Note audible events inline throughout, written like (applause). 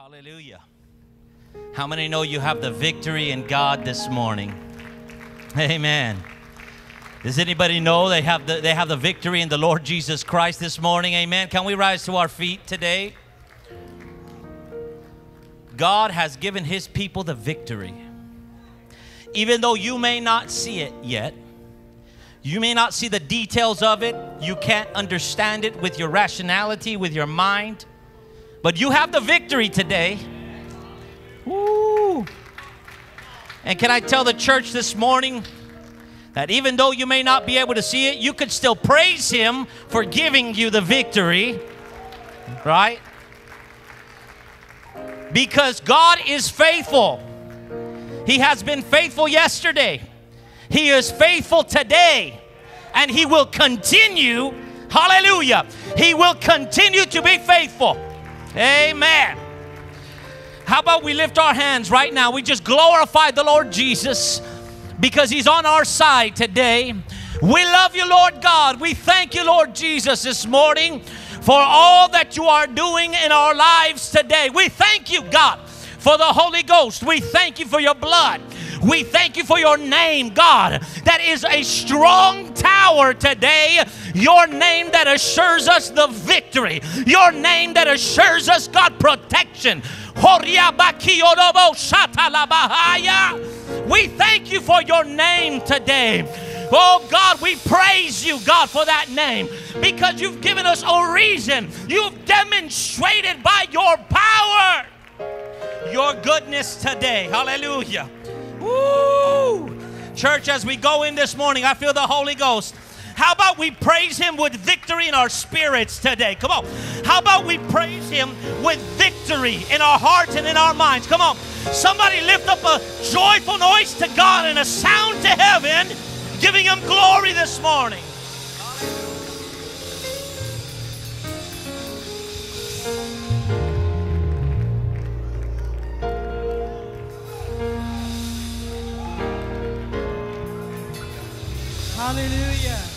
Hallelujah. How many know you have the victory in God this morning? Amen. Does anybody know they have the, they have the victory in the Lord Jesus Christ this morning? Amen. Can we rise to our feet today? God has given his people the victory. Even though you may not see it yet, you may not see the details of it, you can't understand it with your rationality, with your mind, but you have the victory today. Woo. And can I tell the church this morning that even though you may not be able to see it, you could still praise Him for giving you the victory, right? Because God is faithful. He has been faithful yesterday, He is faithful today, and He will continue. Hallelujah. He will continue to be faithful. Amen. How about we lift our hands right now? We just glorify the Lord Jesus because He's on our side today. We love you, Lord God. We thank you, Lord Jesus, this morning for all that you are doing in our lives today. We thank you, God, for the Holy Ghost. We thank you for your blood. We thank you for your name, God, that is a strong tower today. Your name that assures us the victory. Your name that assures us, God, protection. We thank you for your name today. Oh God, we praise you, God, for that name because you've given us a reason. You've demonstrated by your power your goodness today. Hallelujah. Woo! Church, as we go in this morning, I feel the Holy Ghost. How about we praise Him with victory in our spirits today? Come on. How about we praise Him with victory in our hearts and in our minds? Come on. Somebody lift up a joyful noise to God and a sound to heaven, giving Him glory this morning. Hallelujah.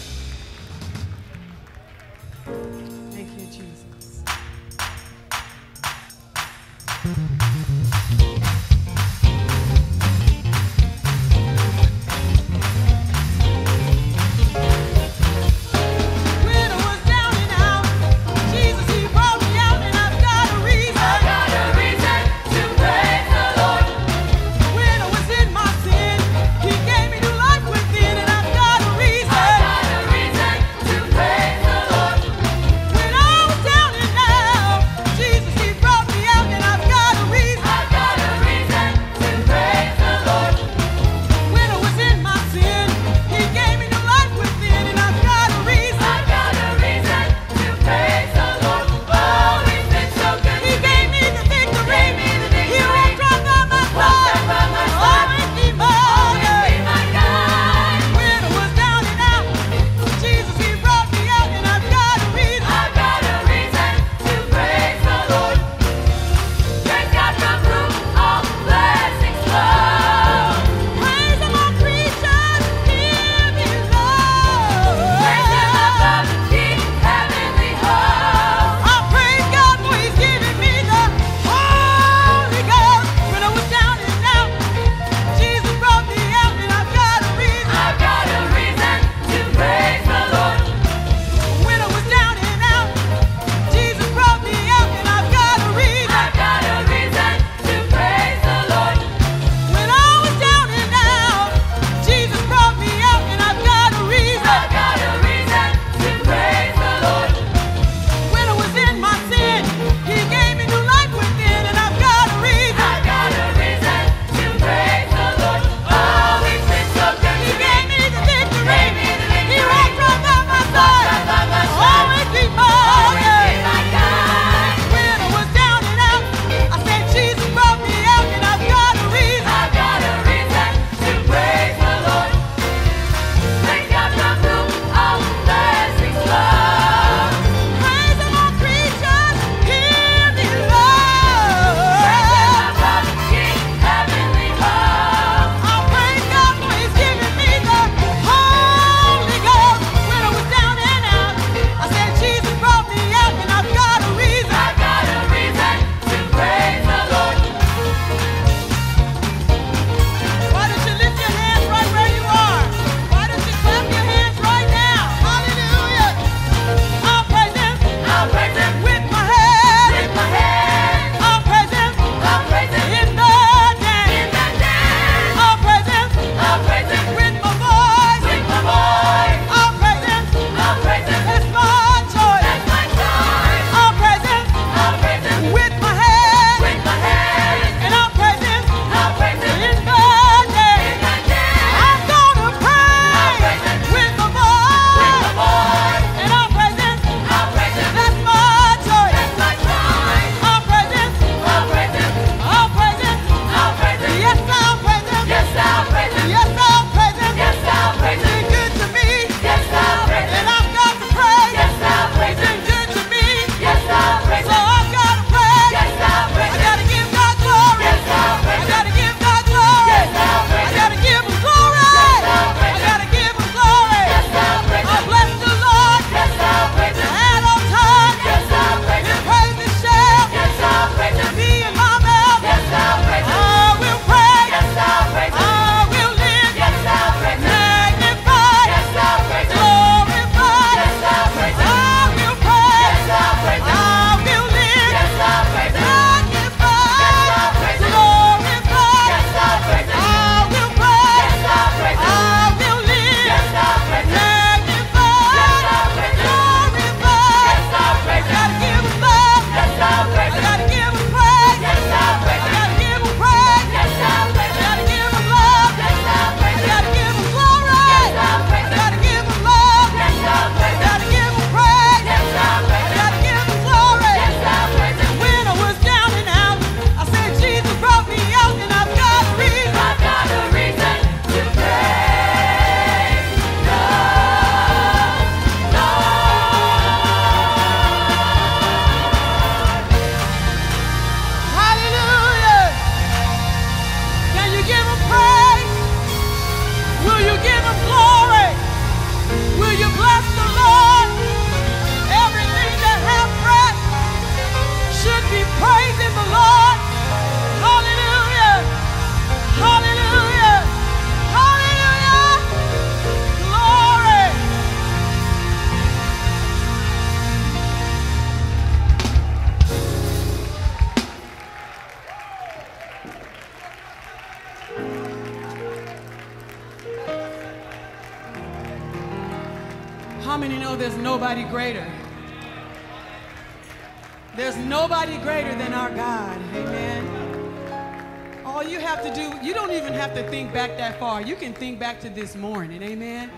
this morning. Amen.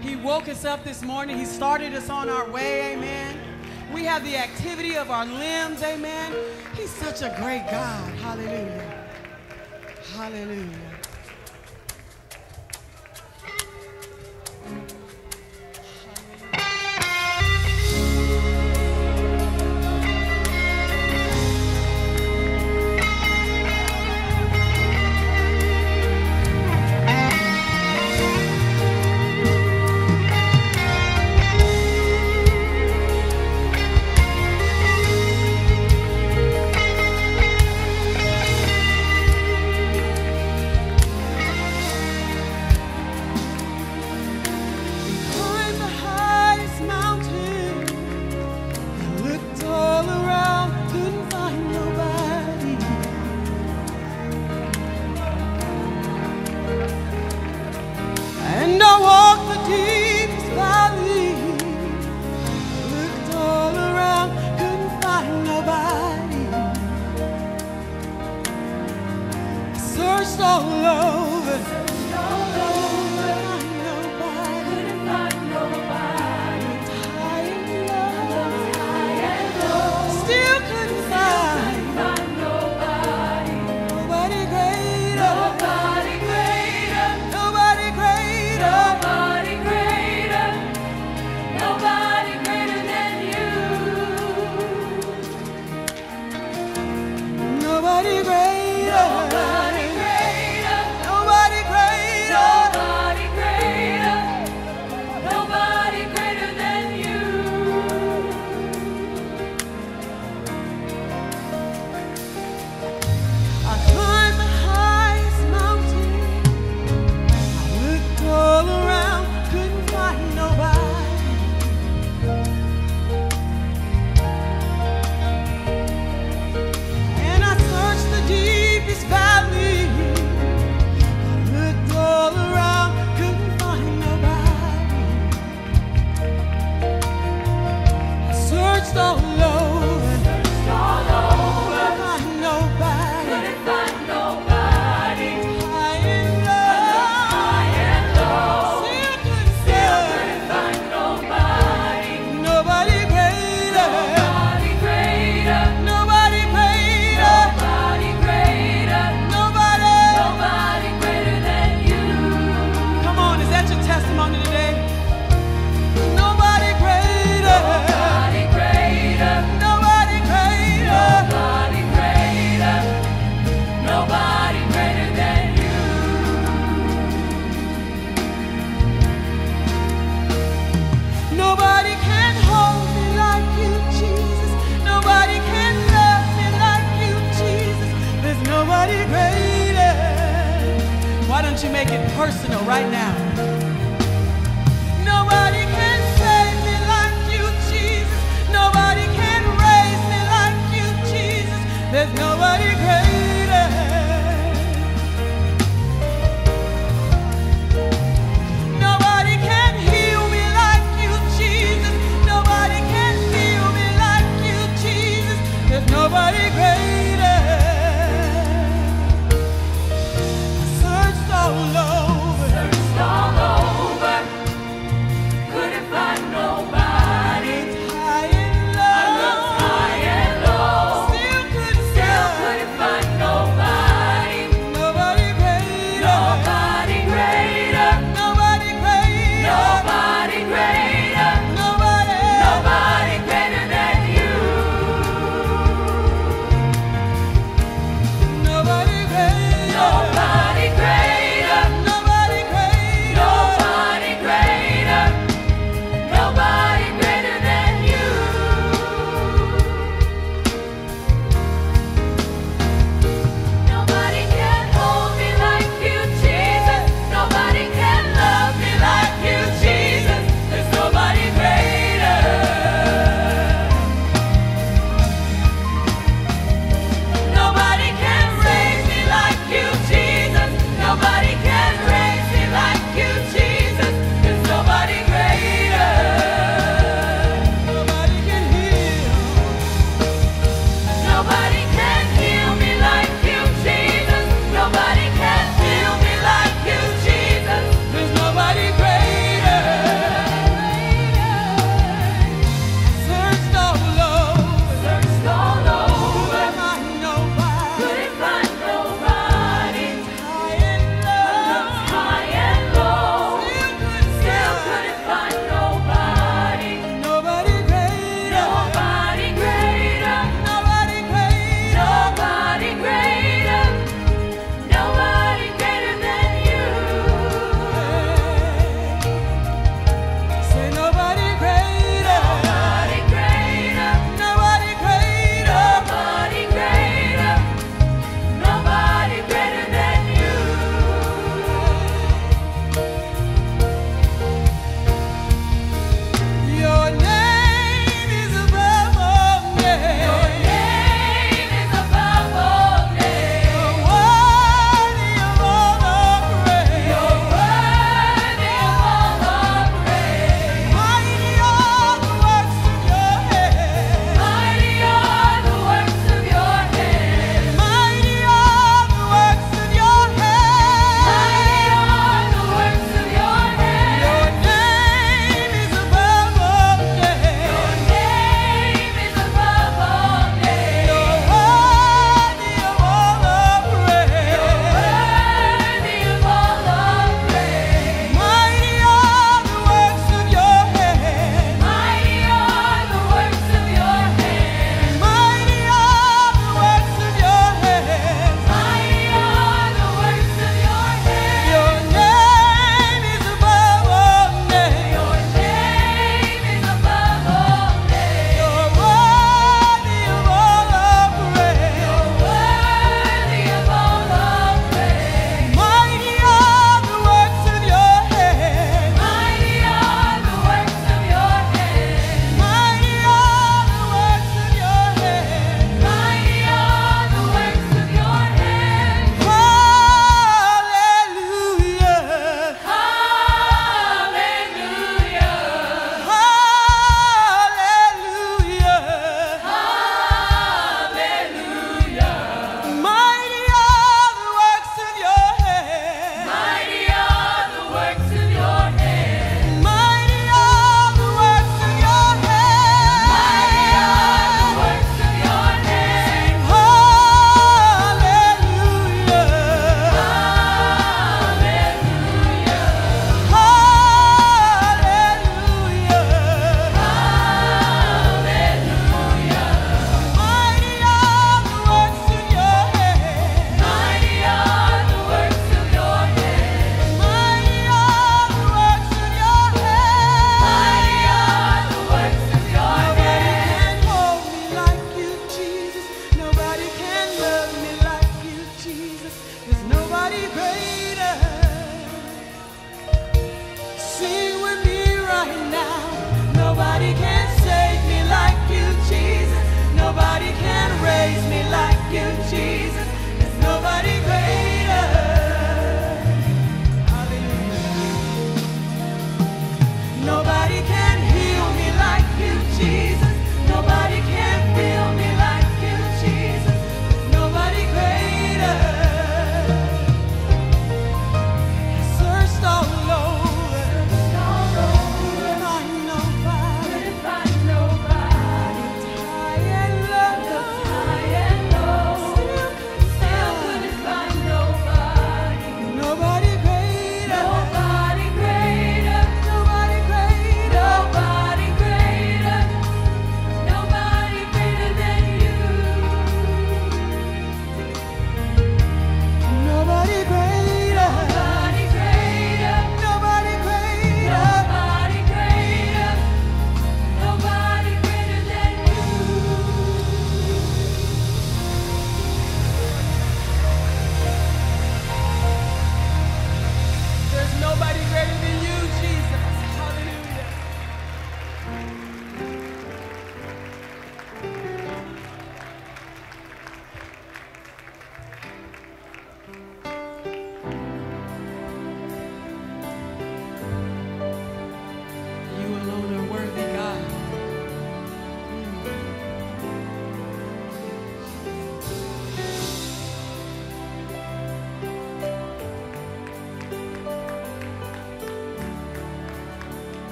He woke us up this morning. He started us on our way. Amen. We have the activity of our limbs. Amen. He's such a great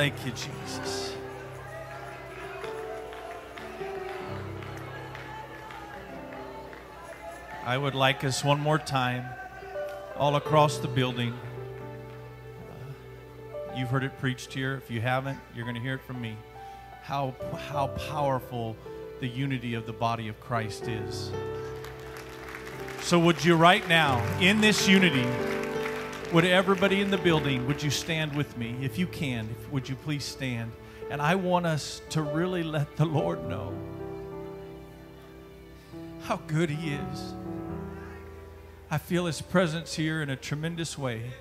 Thank you, Jesus. I would like us one more time, all across the building. Uh, You've heard it preached here. If you haven't, you're going to hear it from me. How, how powerful the unity of the body of Christ is. So, would you right now, in this unity, would everybody in the building, would you stand with me? If you can, would you please stand? And I want us to really let the Lord know how good He is. I feel His presence here in a tremendous way.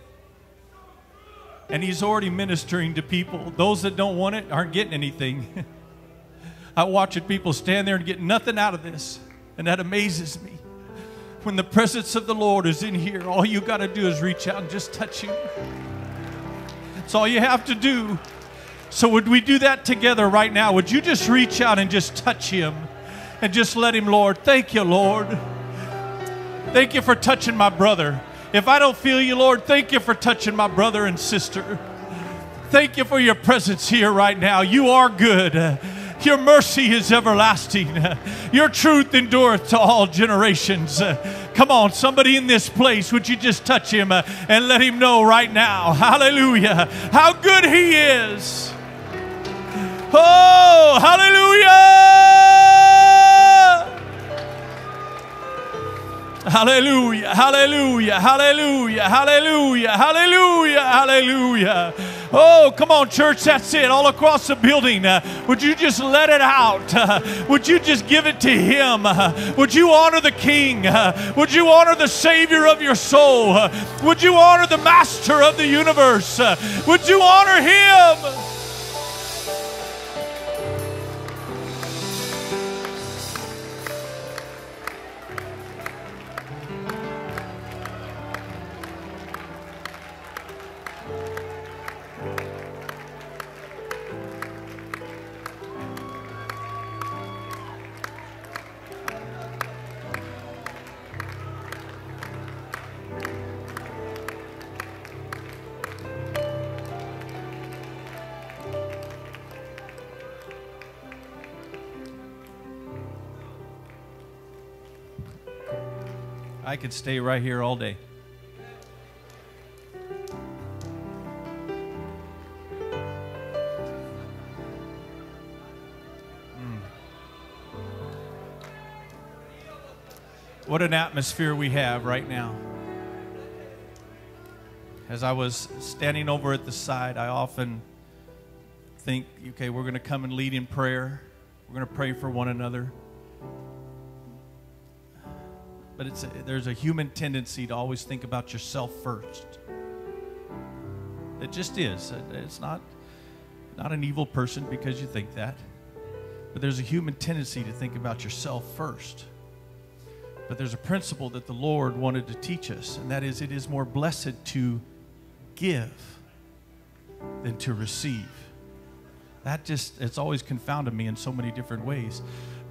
And He's already ministering to people. Those that don't want it aren't getting anything. (laughs) I watch people stand there and get nothing out of this. And that amazes me. When the presence of the Lord is in here, all you got to do is reach out and just touch Him. That's all you have to do. So, would we do that together right now? Would you just reach out and just touch Him and just let Him, Lord? Thank you, Lord. Thank you for touching my brother. If I don't feel you, Lord, thank you for touching my brother and sister. Thank you for your presence here right now. You are good. Your mercy is everlasting. (laughs) Your truth endureth to all generations. (laughs) Come on, somebody in this place, would you just touch him uh, and let him know right now, (laughs) hallelujah, how good he is. Oh, hallelujah. Hallelujah, hallelujah, hallelujah, hallelujah, hallelujah, hallelujah. Oh, come on, church, that's it. All across the building. Uh, would you just let it out? Uh, would you just give it to Him? Uh, would you honor the King? Uh, would you honor the Savior of your soul? Uh, would you honor the Master of the universe? Uh, would you honor Him? I could stay right here all day. Mm. What an atmosphere we have right now. As I was standing over at the side, I often think, okay, we're going to come and lead in prayer. We're going to pray for one another. But it's a, there's a human tendency to always think about yourself first. It just is. It's not not an evil person because you think that. But there's a human tendency to think about yourself first. But there's a principle that the Lord wanted to teach us, and that is it is more blessed to give than to receive. That just, it's always confounded me in so many different ways,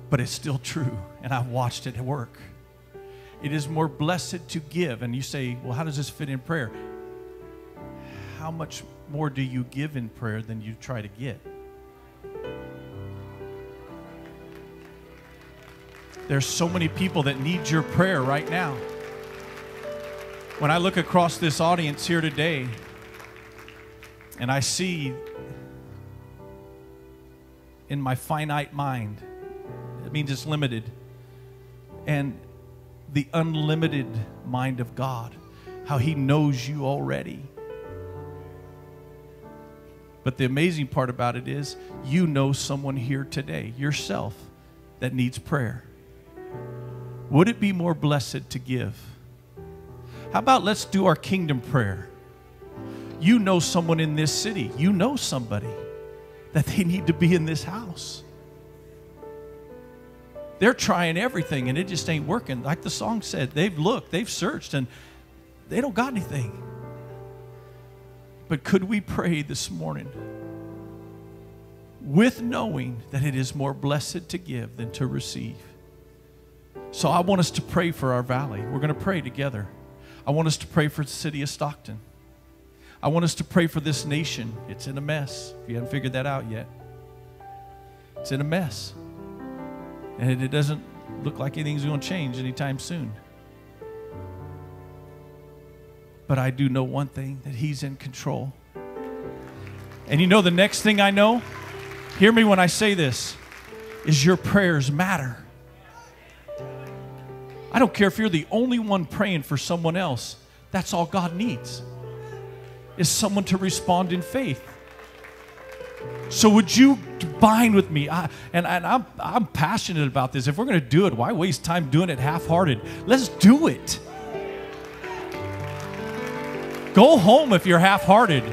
but it's still true, and I've watched it work. It is more blessed to give. And you say, well, how does this fit in prayer? How much more do you give in prayer than you try to get? There's so many people that need your prayer right now. When I look across this audience here today and I see in my finite mind, it means it's limited, and the unlimited mind of God, how He knows you already. But the amazing part about it is, you know someone here today, yourself, that needs prayer. Would it be more blessed to give? How about let's do our kingdom prayer? You know someone in this city, you know somebody that they need to be in this house. They're trying everything and it just ain't working. Like the song said, they've looked, they've searched, and they don't got anything. But could we pray this morning with knowing that it is more blessed to give than to receive? So I want us to pray for our valley. We're going to pray together. I want us to pray for the city of Stockton. I want us to pray for this nation. It's in a mess. If you haven't figured that out yet, it's in a mess. And it doesn't look like anything's going to change anytime soon. But I do know one thing that He's in control. And you know the next thing I know? Hear me when I say this is your prayers matter. I don't care if you're the only one praying for someone else. That's all God needs. Is someone to respond in faith. So would you bind with me? I, and and I'm, I'm passionate about this. If we're going to do it, why waste time doing it half-hearted? Let's do it. Go home if you're half-hearted.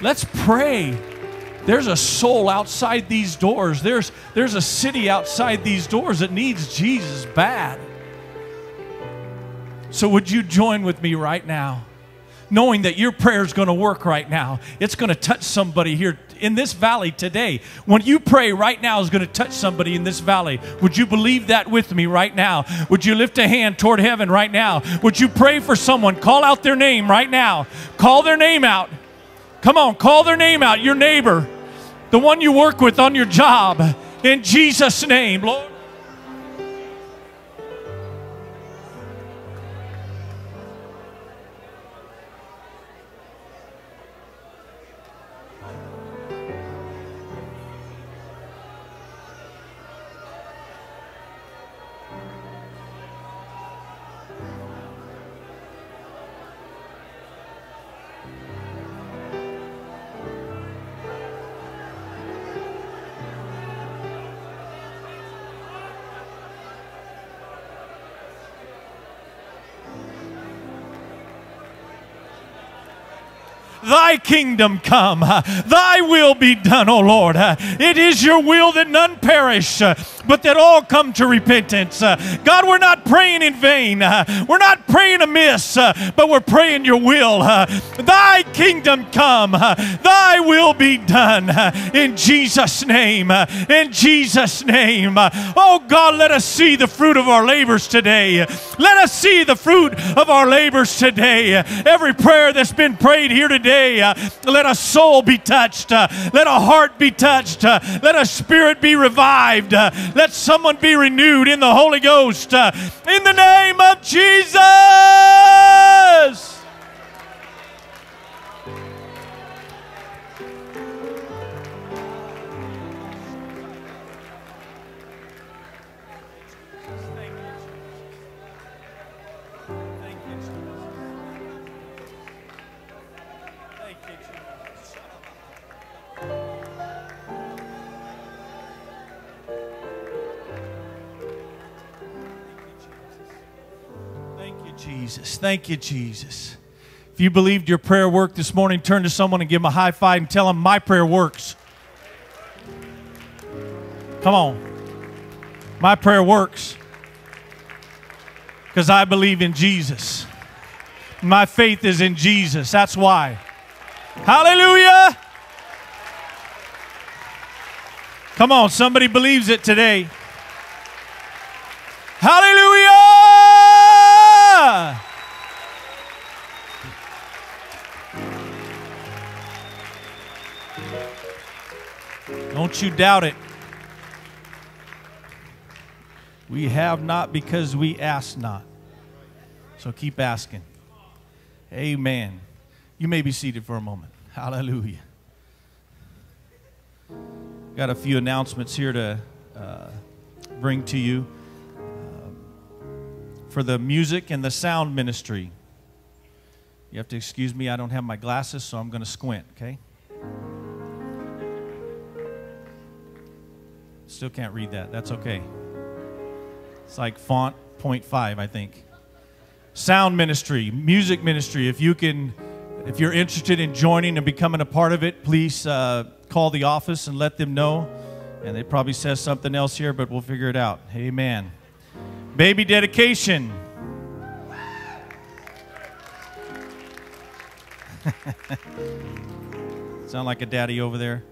Let's pray. There's a soul outside these doors. There's, there's a city outside these doors that needs Jesus bad. So, would you join with me right now? Knowing that your prayer is going to work right now. It's going to touch somebody here in this valley today. When you pray right now is going to touch somebody in this valley. Would you believe that with me right now? Would you lift a hand toward heaven right now? Would you pray for someone? Call out their name right now. Call their name out. Come on, call their name out. Your neighbor, the one you work with on your job. In Jesus' name, Lord. Thy kingdom come, thy will be done, O Lord. It is your will that none perish, but that all come to repentance. God, we're not praying in vain. We're not praying amiss, but we're praying your will. Thy kingdom come, thy will be done in Jesus' name. In Jesus' name. Oh God, let us see the fruit of our labors today. Let us see the fruit of our labors today. Every prayer that's been prayed here today today. Uh, let a soul be touched. Uh, let a heart be touched. Uh, let a spirit be revived. Let someone be renewed in the Holy Ghost. In the name of Jesus. Jesus. Thank you, Jesus. If you believed your prayer worked this morning, turn to someone and give them a high five and tell them, My prayer works. Come on. My prayer works because I believe in Jesus. My faith is in Jesus. That's why. Hallelujah. Come on, somebody believes it today. Hallelujah! Don't you doubt it. We have not because we ask not. So keep asking. Amen. You may be seated for a moment. Hallelujah. Got a few announcements here to uh, bring to you um, for the music and the sound ministry. You have to excuse me, I don't have my glasses, so I'm going to squint, okay? Still can't read that. That's okay. It's like font 0.5, I think. Sound ministry, music ministry. If you can, if you're interested in joining and becoming a part of it, please uh, call the office and let them know. And it probably says something else here, but we'll figure it out. Amen. Baby dedication. (laughs) Sound like a daddy over there?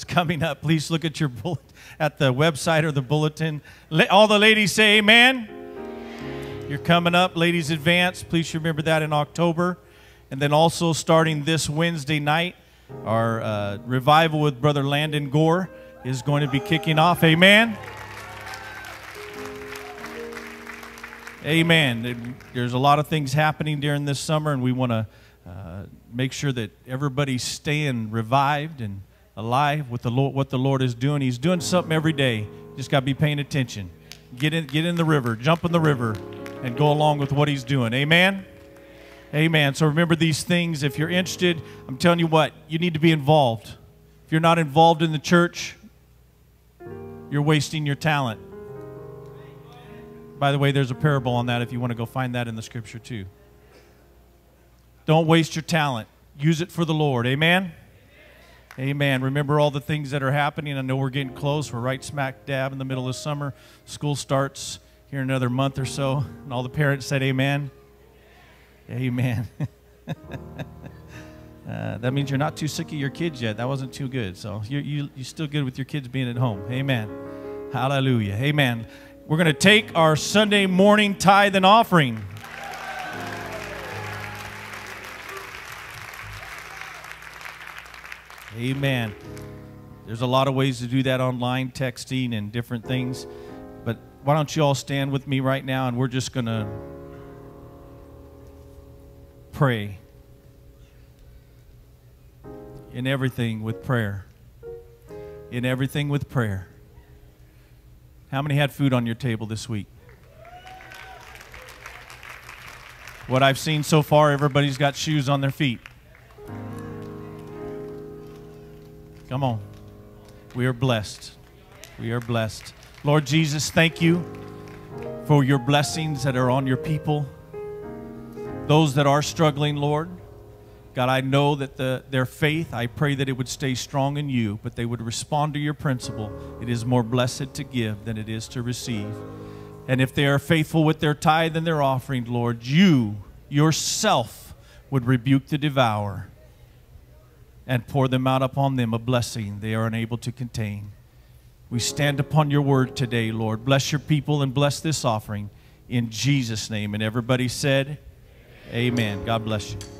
It's coming up. Please look at your bullet, at the website or the bulletin. All the ladies say amen. You're coming up, ladies advance. Please remember that in October. And then also starting this Wednesday night, our uh, revival with Brother Landon Gore is going to be kicking off. Amen. Amen. There's a lot of things happening during this summer, and we want to uh, make sure that everybody's staying revived and alive with the Lord, what the Lord is doing. He's doing something every day. Just got to be paying attention. Get in, get in the river, jump in the river, and go along with what He's doing. Amen. Amen. So remember these things. If you're interested, I'm telling you what, you need to be involved. If you're not involved in the church, you're wasting your talent. By the way, there's a parable on that if you want to go find that in the scripture too. Don't waste your talent. Use it for the Lord. Amen. Amen. Remember all the things that are happening. I know we're getting close. We're right smack dab in the middle of summer. School starts here in another month or so. And all the parents said amen. Amen. (laughs) uh, that means you're not too sick of your kids yet. That wasn't too good. So you're, you, you're still good with your kids being at home. Amen. Hallelujah. Amen. We're going to take our Sunday morning tithe and offering. Amen. There's a lot of ways to do that online, texting, and different things. But why don't you all stand with me right now and we're just going to pray in everything with prayer. In everything with prayer. How many had food on your table this week? What I've seen so far, everybody's got shoes on their feet. Come on. We are blessed. We are blessed. Lord Jesus, thank you for your blessings that are on your people. Those that are struggling, Lord. God, I know that the, their faith, I pray that it would stay strong in you, but they would respond to your principle. It is more blessed to give than it is to receive. And if they are faithful with their tithe and their offering, Lord, you yourself would rebuke the devourer and pour them out upon them a blessing they are unable to contain. We stand upon your word today, Lord. Bless your people and bless this offering. in Jesus' name. And everybody said, Amen. God bless you.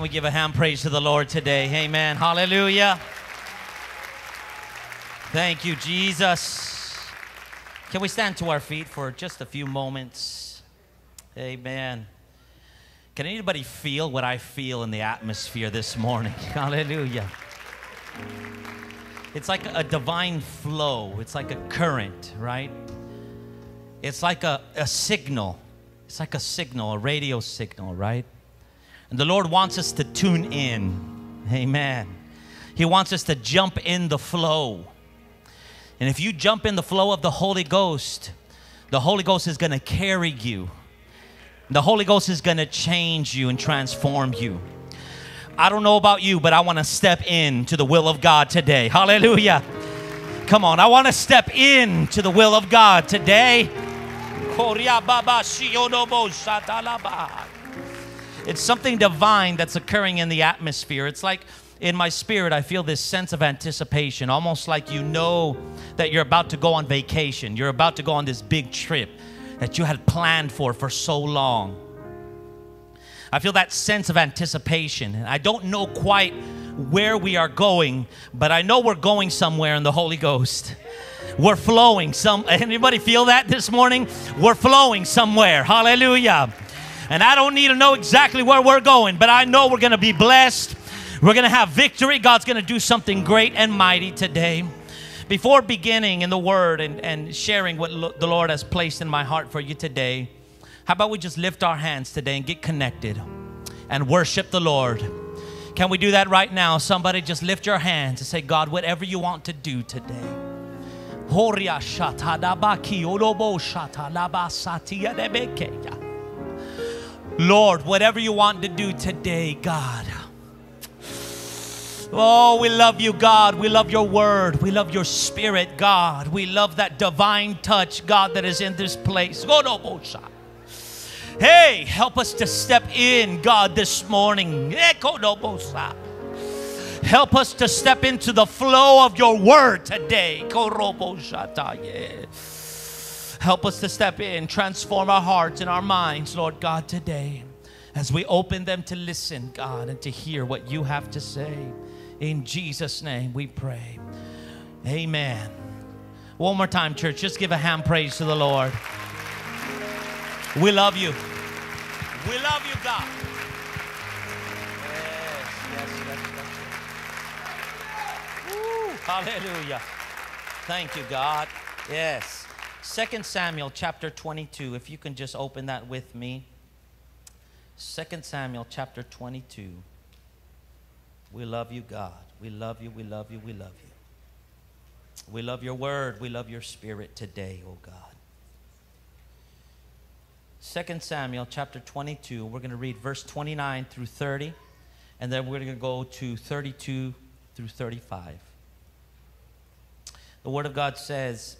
Can we give a hand praise to the Lord today? Amen. Hallelujah. Thank you, Jesus. Can we stand to our feet for just a few moments? Amen. Can anybody feel what I feel in the atmosphere this morning? (laughs) Hallelujah. It's like a divine flow, it's like a current, right? It's like a, a signal. It's like a signal, a radio signal, right? And the Lord wants us to tune in. Amen. He wants us to jump in the flow. And if you jump in the flow of the Holy Ghost, the Holy Ghost is going to carry you. The Holy Ghost is going to change you and transform you. I don't know about you, but I want to step in to the will of God today. Hallelujah. Come on, I want to step in to the will of God today. It's something divine that's occurring in the atmosphere. It's like in my spirit, I feel this sense of anticipation, almost like you know that you're about to go on vacation. You're about to go on this big trip that you had planned for for so long. I feel that sense of anticipation. I don't know quite where we are going, but I know we're going somewhere in the Holy Ghost. We're flowing some (laughs) anybody feel that this morning? We're flowing somewhere. Hallelujah. And I don't need to know exactly where we're going, but I know we're going to be blessed. We're going to have victory. God's going to do something great and mighty today. Before beginning in the Word and, and sharing what lo- the Lord has placed in my heart for you today, how about we just lift our hands today and get connected and worship the Lord? Can we do that right now? Somebody just lift your hands and say, God, whatever you want to do today. Horia shatadabaki olobo debekeya. Lord, whatever you want to do today, God. Oh, we love you, God. We love your word. We love your spirit, God. We love that divine touch, God, that is in this place. Oh, hey, help us to step in, God, this morning. Oh, help us to step into the flow of your word today. Oh, Help us to step in, transform our hearts and our minds, Lord God, today as we open them to listen, God, and to hear what you have to say. In Jesus' name we pray. Amen. One more time, church. Just give a hand praise to the Lord. We love you. We love you, God. Yes, yes, yes, yes. Woo, hallelujah. Thank you, God. Yes. Second Samuel chapter 22. If you can just open that with me. Second Samuel chapter 22. We love you, God. We love you, we love you, we love you. We love your word. We love your spirit today, oh God. 2 Samuel chapter 22, we're going to read verse 29 through 30, and then we're going to go to 32 through 35. The Word of God says,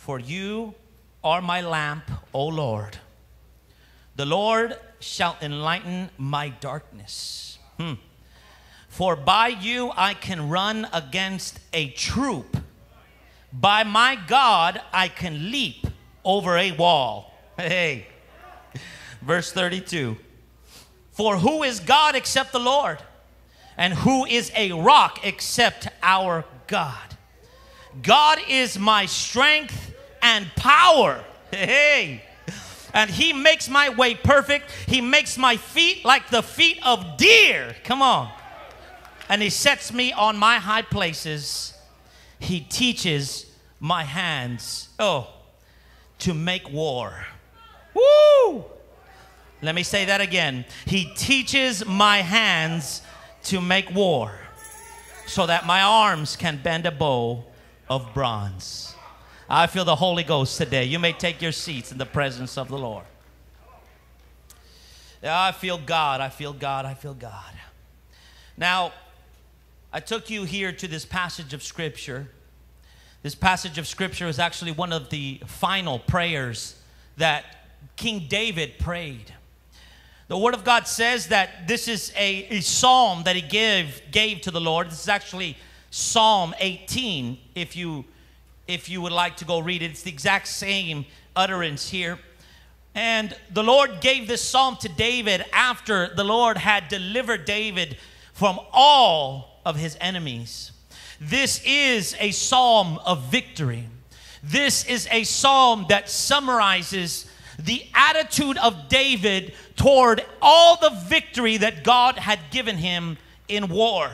For you are my lamp, O Lord. The Lord shall enlighten my darkness. Hmm. For by you I can run against a troop. By my God I can leap over a wall. Hey. Verse 32. For who is God except the Lord? And who is a rock except our God? God is my strength and power. Hey. And he makes my way perfect. He makes my feet like the feet of deer. Come on. And he sets me on my high places. He teaches my hands, oh, to make war. Woo! Let me say that again. He teaches my hands to make war so that my arms can bend a bow of bronze. I feel the Holy Ghost today. You may take your seats in the presence of the Lord. I feel God. I feel God. I feel God. Now, I took you here to this passage of Scripture. This passage of Scripture is actually one of the final prayers that King David prayed. The Word of God says that this is a, a psalm that he gave, gave to the Lord. This is actually Psalm 18, if you, if you would like to go read it. It's the exact same utterance here. And the Lord gave this psalm to David after the Lord had delivered David from all of his enemies. This is a psalm of victory. This is a psalm that summarizes the attitude of David toward all the victory that God had given him in war.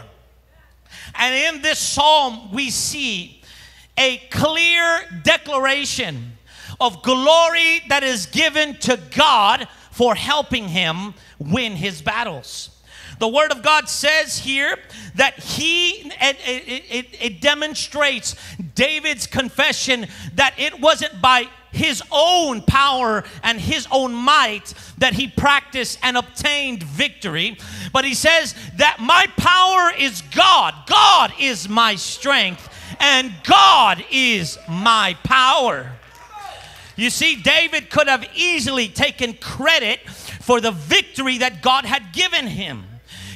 And in this psalm, we see a clear declaration of glory that is given to God for helping him win his battles. The Word of God says here that he, it, it, it, demonstrates David's confession that it wasn't by his own power and his own might that he practiced and obtained victory. But he says that my power is God. God is my strength, and God is my power. You see, David could have easily taken credit for the victory that God had given him.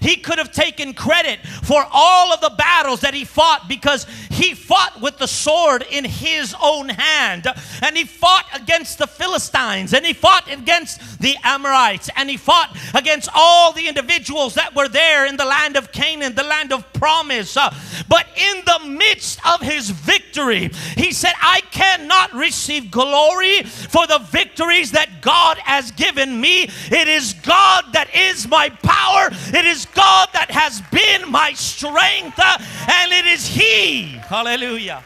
He could have taken credit for all of the battles that he fought because he fought with the sword in his own hand. And he fought against the Philistines and he fought against the Amorites and he fought against all the individuals that were there in the land of Canaan, the land of promise. Uh, but in the midst of his victory, he said, I cannot receive glory for the victories that God has given me. It is God that is my power. It is God that has been my strength, uh, and it is He. Hallelujah.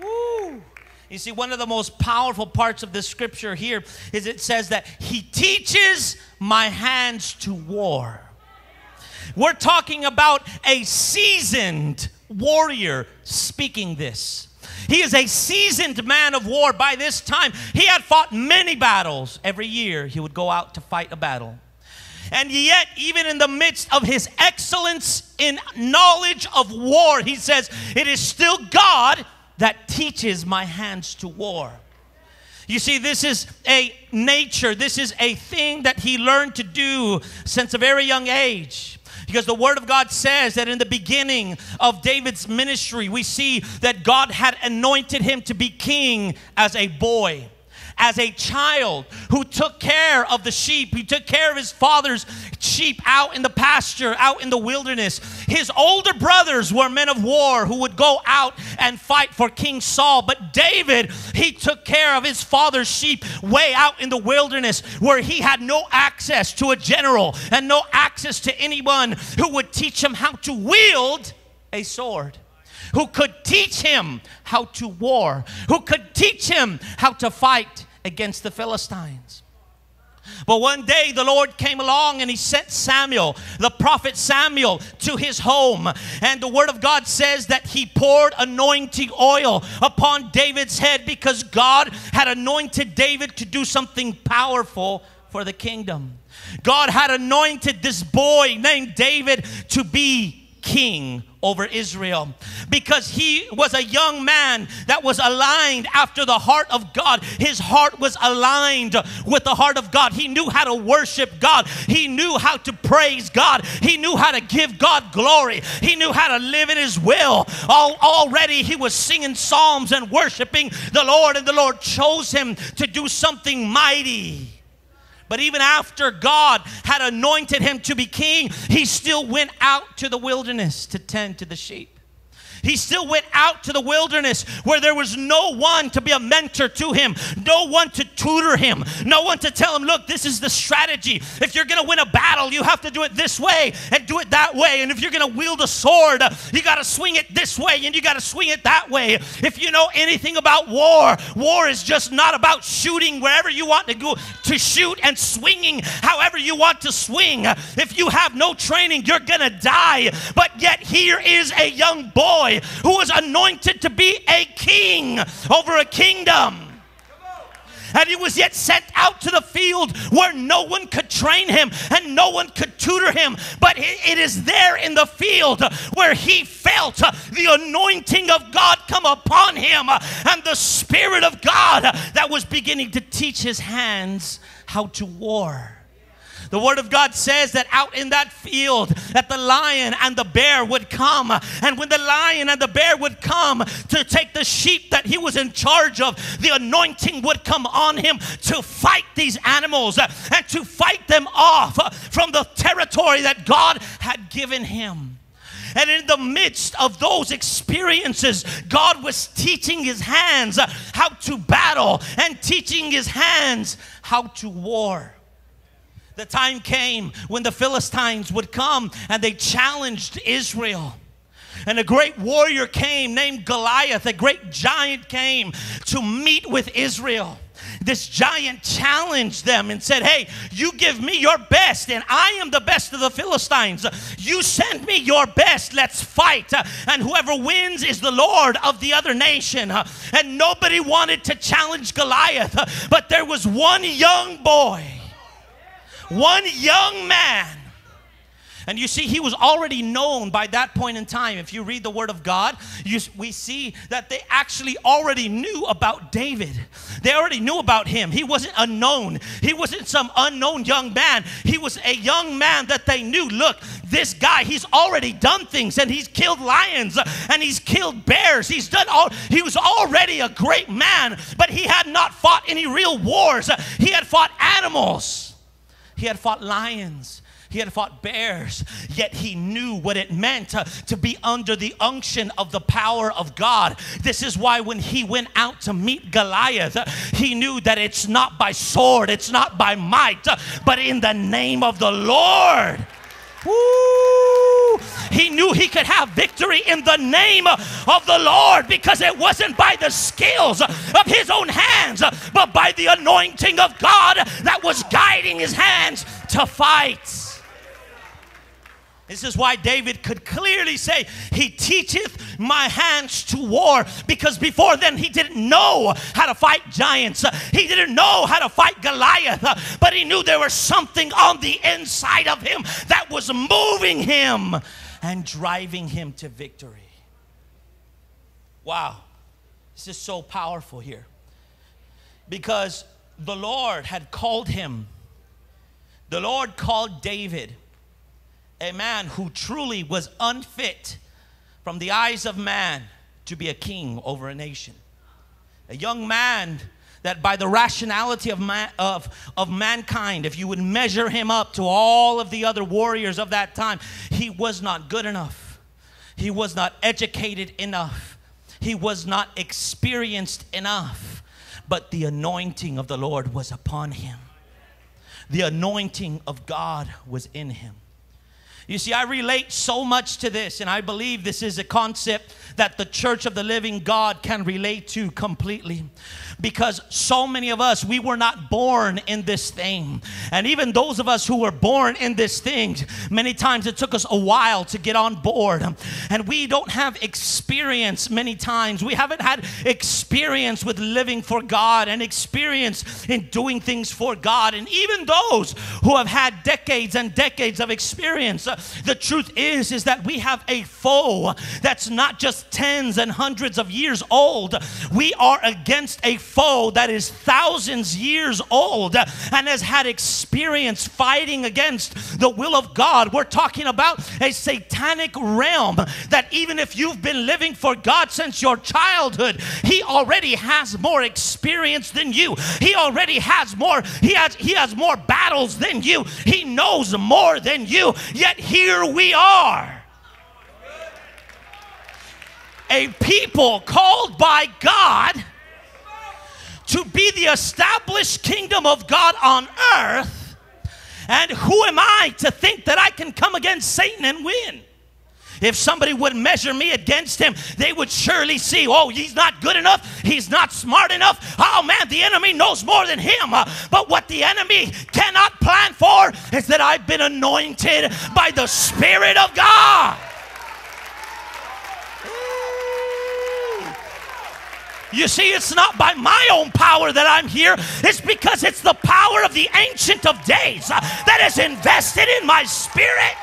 Woo. You see, one of the most powerful parts of this scripture here is it says that He teaches my hands to war. We're talking about a seasoned warrior speaking this. He is a seasoned man of war by this time. He had fought many battles. Every year, he would go out to fight a battle. And yet, even in the midst of his excellence in knowledge of war, he says, It is still God that teaches my hands to war. You see, this is a nature, this is a thing that he learned to do since a very young age. Because the Word of God says that in the beginning of David's ministry, we see that God had anointed him to be king as a boy. As a child who took care of the sheep. He took care of his father's sheep out in the pasture, out in the wilderness. His older brothers were men of war who would go out and fight for King Saul. But David, he took care of his father's sheep way out in the wilderness where he had no access to a general and no access to anyone who would teach him how to wield a sword who could teach him how to war, who could teach him how to fight against the Philistines. But one day the Lord came along and he sent Samuel, the prophet Samuel, to his home. And the word of God says that he poured anointing oil upon David's head because God had anointed David to do something powerful for the kingdom. God had anointed this boy named David to be king over Israel because he was a young man that was aligned after the heart of God. His heart was aligned with the heart of God. He knew how to worship God, he knew how to praise God, he knew how to give God glory, he knew how to live in his will. All, already he was singing psalms and worshiping the Lord, and the Lord chose him to do something mighty. But even after God had anointed him to be king, he still went out to the wilderness to tend to the sheep. He still went out to the wilderness where there was no one to be a mentor to him, no one to tutor him, no one to tell him, look, this is the strategy. If you're going to win a battle, you have to do it this way and do it that way. And if you're going to wield a sword, you got to swing it this way and you got to swing it that way. If you know anything about war, war is just not about shooting wherever you want to go to shoot and swinging however you want to swing. If you have no training, you're going to die. But yet, here is a young boy who was anointed to be a king over a kingdom. And he was yet sent out to the field where no one could train him and no one could tutor him. But it is there in the field where he felt the anointing of God come upon him and the Spirit of God that was beginning to teach his hands how to war. The word of God says that out in that field that the lion and the bear would come. And when the lion and the bear would come to take the sheep that he was in charge of, the anointing would come on him to fight these animals and to fight them off from the territory that God had given him. And in the midst of those experiences, God was teaching his hands how to battle and teaching his hands how to war. The time came when the Philistines would come and they challenged Israel. And a great warrior came named Goliath, a great giant came to meet with Israel. This giant challenged them and said, Hey, you give me your best, and I am the best of the Philistines. You send me your best, let's fight. And whoever wins is the Lord of the other nation. And nobody wanted to challenge Goliath, but there was one young boy one young man. And you see, he was already known by that point in time. If you read the Word of God, you, we see that they actually already knew about David. They already knew about him. He wasn't unknown, he wasn't some unknown young man. He was a young man that they knew. Look, this guy, he's already done things and he's killed lions and he's killed bears. He's done all, he was already a great man, but he had not fought any real wars. He had fought animals. He had fought lions. He had fought bears, yet he knew what it meant to, to, be under the unction of the power of God. This is why when he went out to meet Goliath, uh, he knew that it's not by sword, it's not by might, uh, but in the name of the Lord. Woo! He knew he could have victory in the name of the Lord because it wasn't by the skills of his own hands, but by the anointing of God that was guiding his hands to fight. This is why David could clearly say, He teacheth my hands to war. Because before then, he didn't know how to fight giants, he didn't know how to fight Goliath, but he knew there was something on the inside of him that was moving him and driving him to victory. Wow, this is so powerful here. Because the Lord had called him, the Lord called David a man who truly was unfit from the eyes of man to be a king over a nation. A young man that by the rationality of, man, of, of mankind, if you would measure him up to all of the other warriors of that time, he was not good enough. He was not educated enough. He was not experienced enough. But the anointing of the Lord was upon him. The anointing of God was in him. You see, I relate so much to this, and I believe this is a concept that the church of the living God can relate to completely. Because so many of us, we were not born in this thing. And even those of us who were born in this thing, many times it took us a while to get on board. And we don't have experience many times. We haven't had experience with living for God and experience in doing things for God. And even those who have had decades and decades of experience, uh, the truth is is that we have a foe that's not just tens and hundreds of years old. We are against a foe that is thousands years old and has had experience fighting against the will of God. We're talking about a satanic realm that even if you've been living for God since your childhood, he already has more experience than you. He already has more he has he has more battles than you. He knows more than you. Yet here we are a people called by God to be the established kingdom of God on earth. And who am I to think that I can come against Satan and win? If somebody would measure me against him, they would surely see, oh, he's not good enough. He's not smart enough. Oh, man, the enemy knows more than him. But what the enemy cannot plan for is that I've been anointed by the Spirit of God. You see, it's not by my own power that I'm here. It's because it's the power of the Ancient of Days uh, that is invested in my spirit.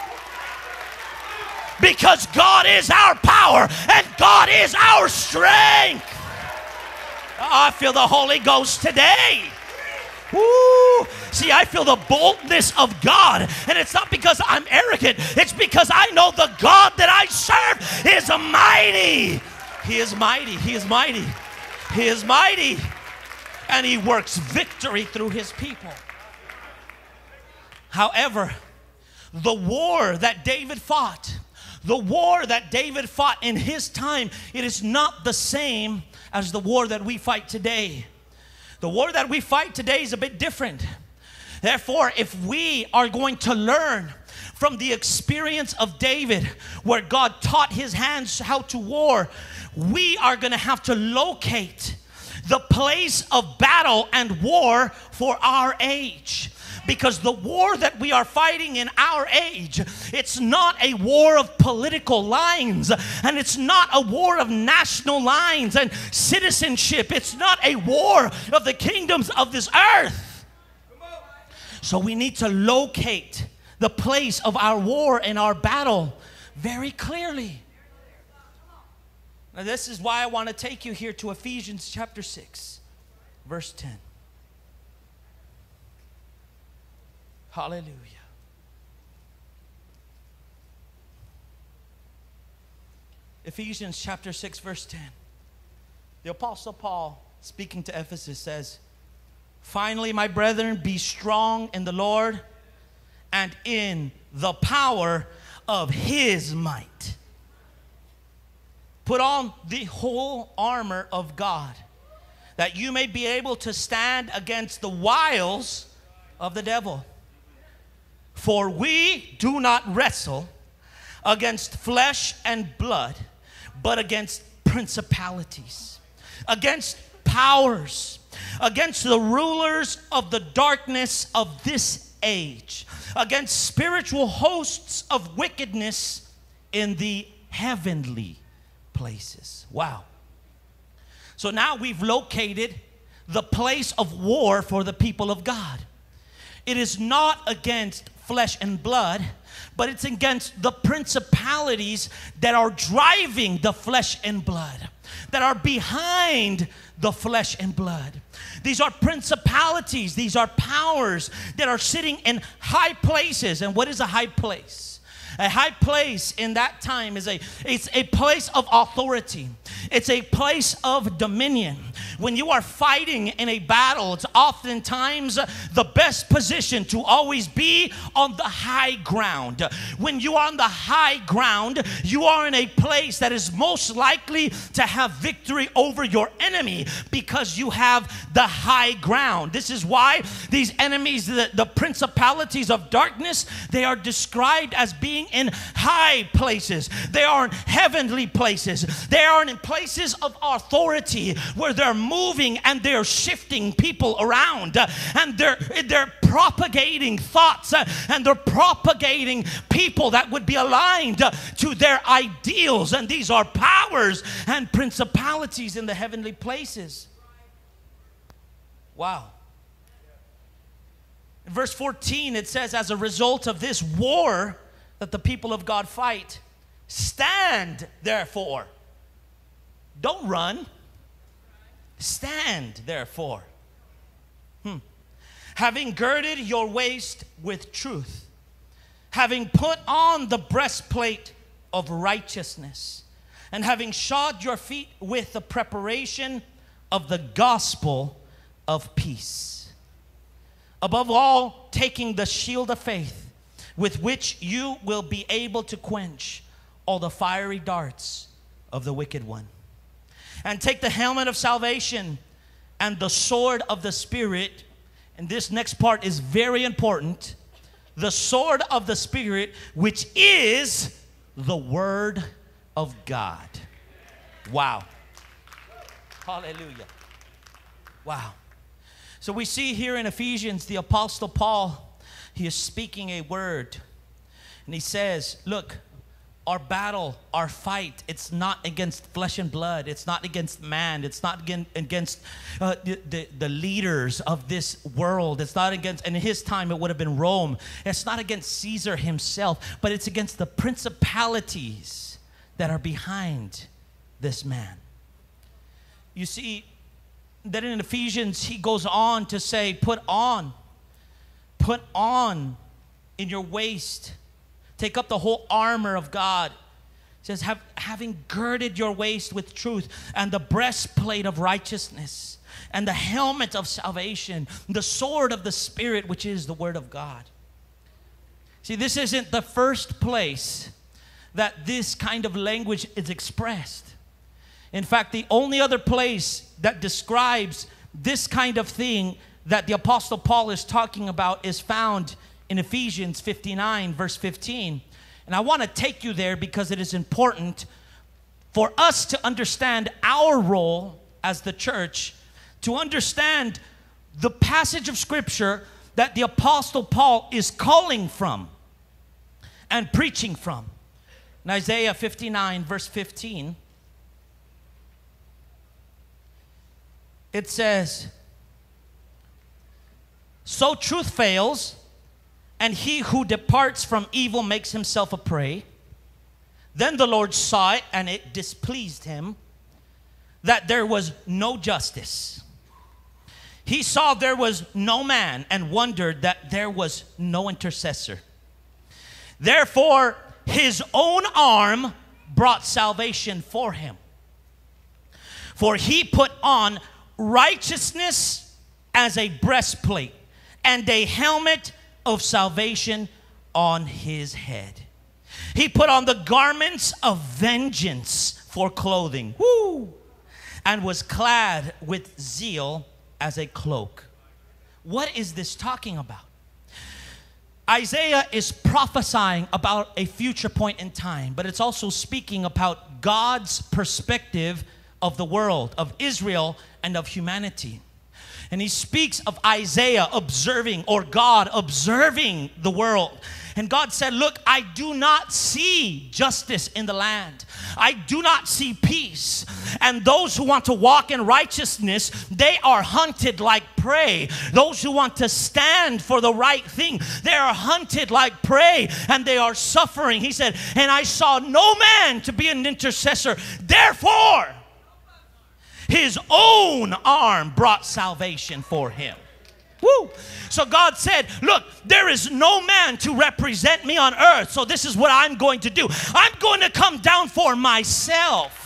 Because God is our power and God is our strength. Oh, I feel the Holy Ghost today. Woo! See, I feel the boldness of God, and it's not because I'm arrogant, it's because I know the God that I serve is mighty. He is mighty. He is mighty. He is mighty and he works victory through his people. However, the war that David fought, the war that David fought in his time, it is not the same as the war that we fight today. The war that we fight today is a bit different. Therefore, if we are going to learn from the experience of David, where God taught his hands how to war, we are going to have to locate the place of battle and war for our age. Because the war that we are fighting in our age it's not a war of political lines and it's not a war of national lines and citizenship. It's not a war of the kingdoms of this earth. So we need to locate the place of our war and our battle very clearly now, this is why I want to take you here to Ephesians chapter 6, verse 10. Hallelujah. Ephesians chapter 6, verse 10. The Apostle Paul, speaking to Ephesus, says, Finally, my brethren, be strong in the Lord and in the power of his might. Put on the whole armor of God that you may be able to stand against the wiles of the devil. For we do not wrestle against flesh and blood, but against principalities, against powers, against the rulers of the darkness of this age, against spiritual hosts of wickedness in the heavenly places. Wow. So now we've located the place of war for the people of God. It is not against flesh and blood, but it's against the principalities that are driving the flesh and blood, that are behind the flesh and blood. These are principalities, these are powers that are sitting in high places. And what is a high place? A high place in that time is a, it's a place of authority. it's a place of dominion. When you are fighting in a battle, it's oftentimes the best position to always be on the high ground. When you are on the high ground, you are in a place that is most likely to have victory over your enemy because you have the high ground. This is why these enemies, the, the principalities of darkness, they are described as being in high places. They are in heavenly places. They are in places of authority where they're moving and they're shifting people around uh, and they're they're propagating thoughts uh, and they're propagating people that would be aligned uh, to their ideals and these are powers and principalities in the heavenly places. Wow. In verse 14, it says, as a result of this war that the people of God fight, stand therefore. Don't run. Stand therefore. Hmm. Having girded your waist with truth, having put on the breastplate of righteousness, and having shod your feet with the preparation of the gospel of peace. Above all, taking the shield of faith, with which you will be able to quench all the fiery darts of the wicked one. And take the helmet of salvation and the sword of the Spirit. And this next part is very important the sword of the Spirit, which is the Word of God. Wow. Hallelujah. Wow. So we see here in Ephesians, the Apostle Paul, he is speaking a word. And he says, Look, our battle, our fight, it's not against flesh and blood. It's not against man. It's not against uh, the, the, leaders of this world. It's not against, and in his time it would have been Rome. It's not against Caesar himself, but it's against the principalities that are behind this man. You see, that in Ephesians, he goes on to say, Put on, put on in your waist Take up the whole armor of God. It says, Have, having girded your waist with truth and the breastplate of righteousness and the helmet of salvation, the sword of the Spirit, which is the word of God. See, this isn't the first place that this kind of language is expressed. In fact, the only other place that describes this kind of thing that the Apostle Paul is talking about is found in Ephesians 59, verse 15. And I want to take you there because it is important for us to understand our role as the church, to understand the passage of Scripture that the Apostle Paul is calling from and preaching from. In Isaiah 59, verse 15, it says, So truth fails and he who departs from evil makes himself a prey. Then the Lord saw it, and it displeased him that there was no justice. He saw there was no man and wondered that there was no intercessor. Therefore, his own arm brought salvation for him. For he put on righteousness as a breastplate and a helmet of salvation on his head. He put on the garments of vengeance for clothing. Woo! And was clad with zeal as a cloak. What is this talking about? Isaiah is prophesying about a future point in time, but it's also speaking about God's perspective of the world, of Israel, and of humanity. And he speaks of Isaiah observing or God observing the world. And God said, Look, I do not see justice in the land. I do not see peace. And those who want to walk in righteousness, they are hunted like prey. Those who want to stand for the right thing, they are hunted like prey and they are suffering. He said, And I saw no man to be an intercessor. Therefore, his own arm brought salvation for him. Woo. So God said, Look, there is no man to represent me on earth. So this is what I'm going to do. I'm going to come down for myself.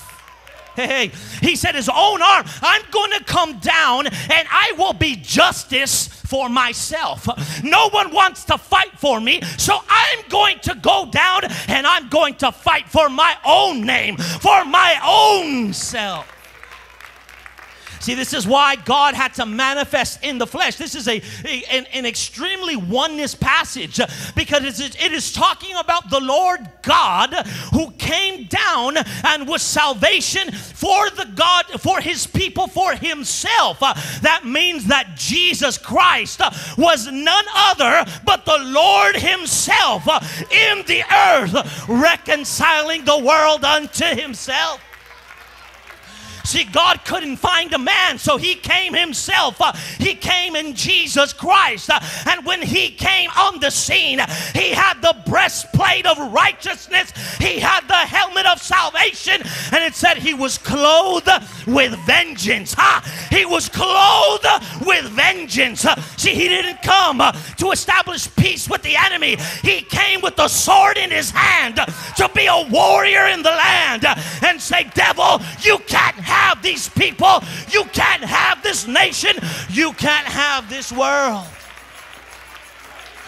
Hey, hey. he said his own arm, I'm going to come down and I will be justice for myself. No one wants to fight for me, so I'm going to go down and I'm going to fight for my own name, for my own self. See, this is why God had to manifest in the flesh. This is a, a- an, an extremely oneness passage because it is, talking about the Lord God who came down and was salvation for the God, for his people, for himself. That means that Jesus Christ was none other but the Lord himself in the earth, reconciling the world unto himself. See, God couldn't find a man, so He came Himself. Uh, he came in Jesus Christ. Uh, and when He came on the scene, He had the breastplate of righteousness, He had the helmet of salvation, and it said He was clothed with vengeance. Ha! He was clothed with vengeance. Uh, See, He didn't come to establish peace with the enemy, He came with the sword in His hand to be a warrior in the land and say, Devil, you can't have these people. You can't have this nation. You can't have this world.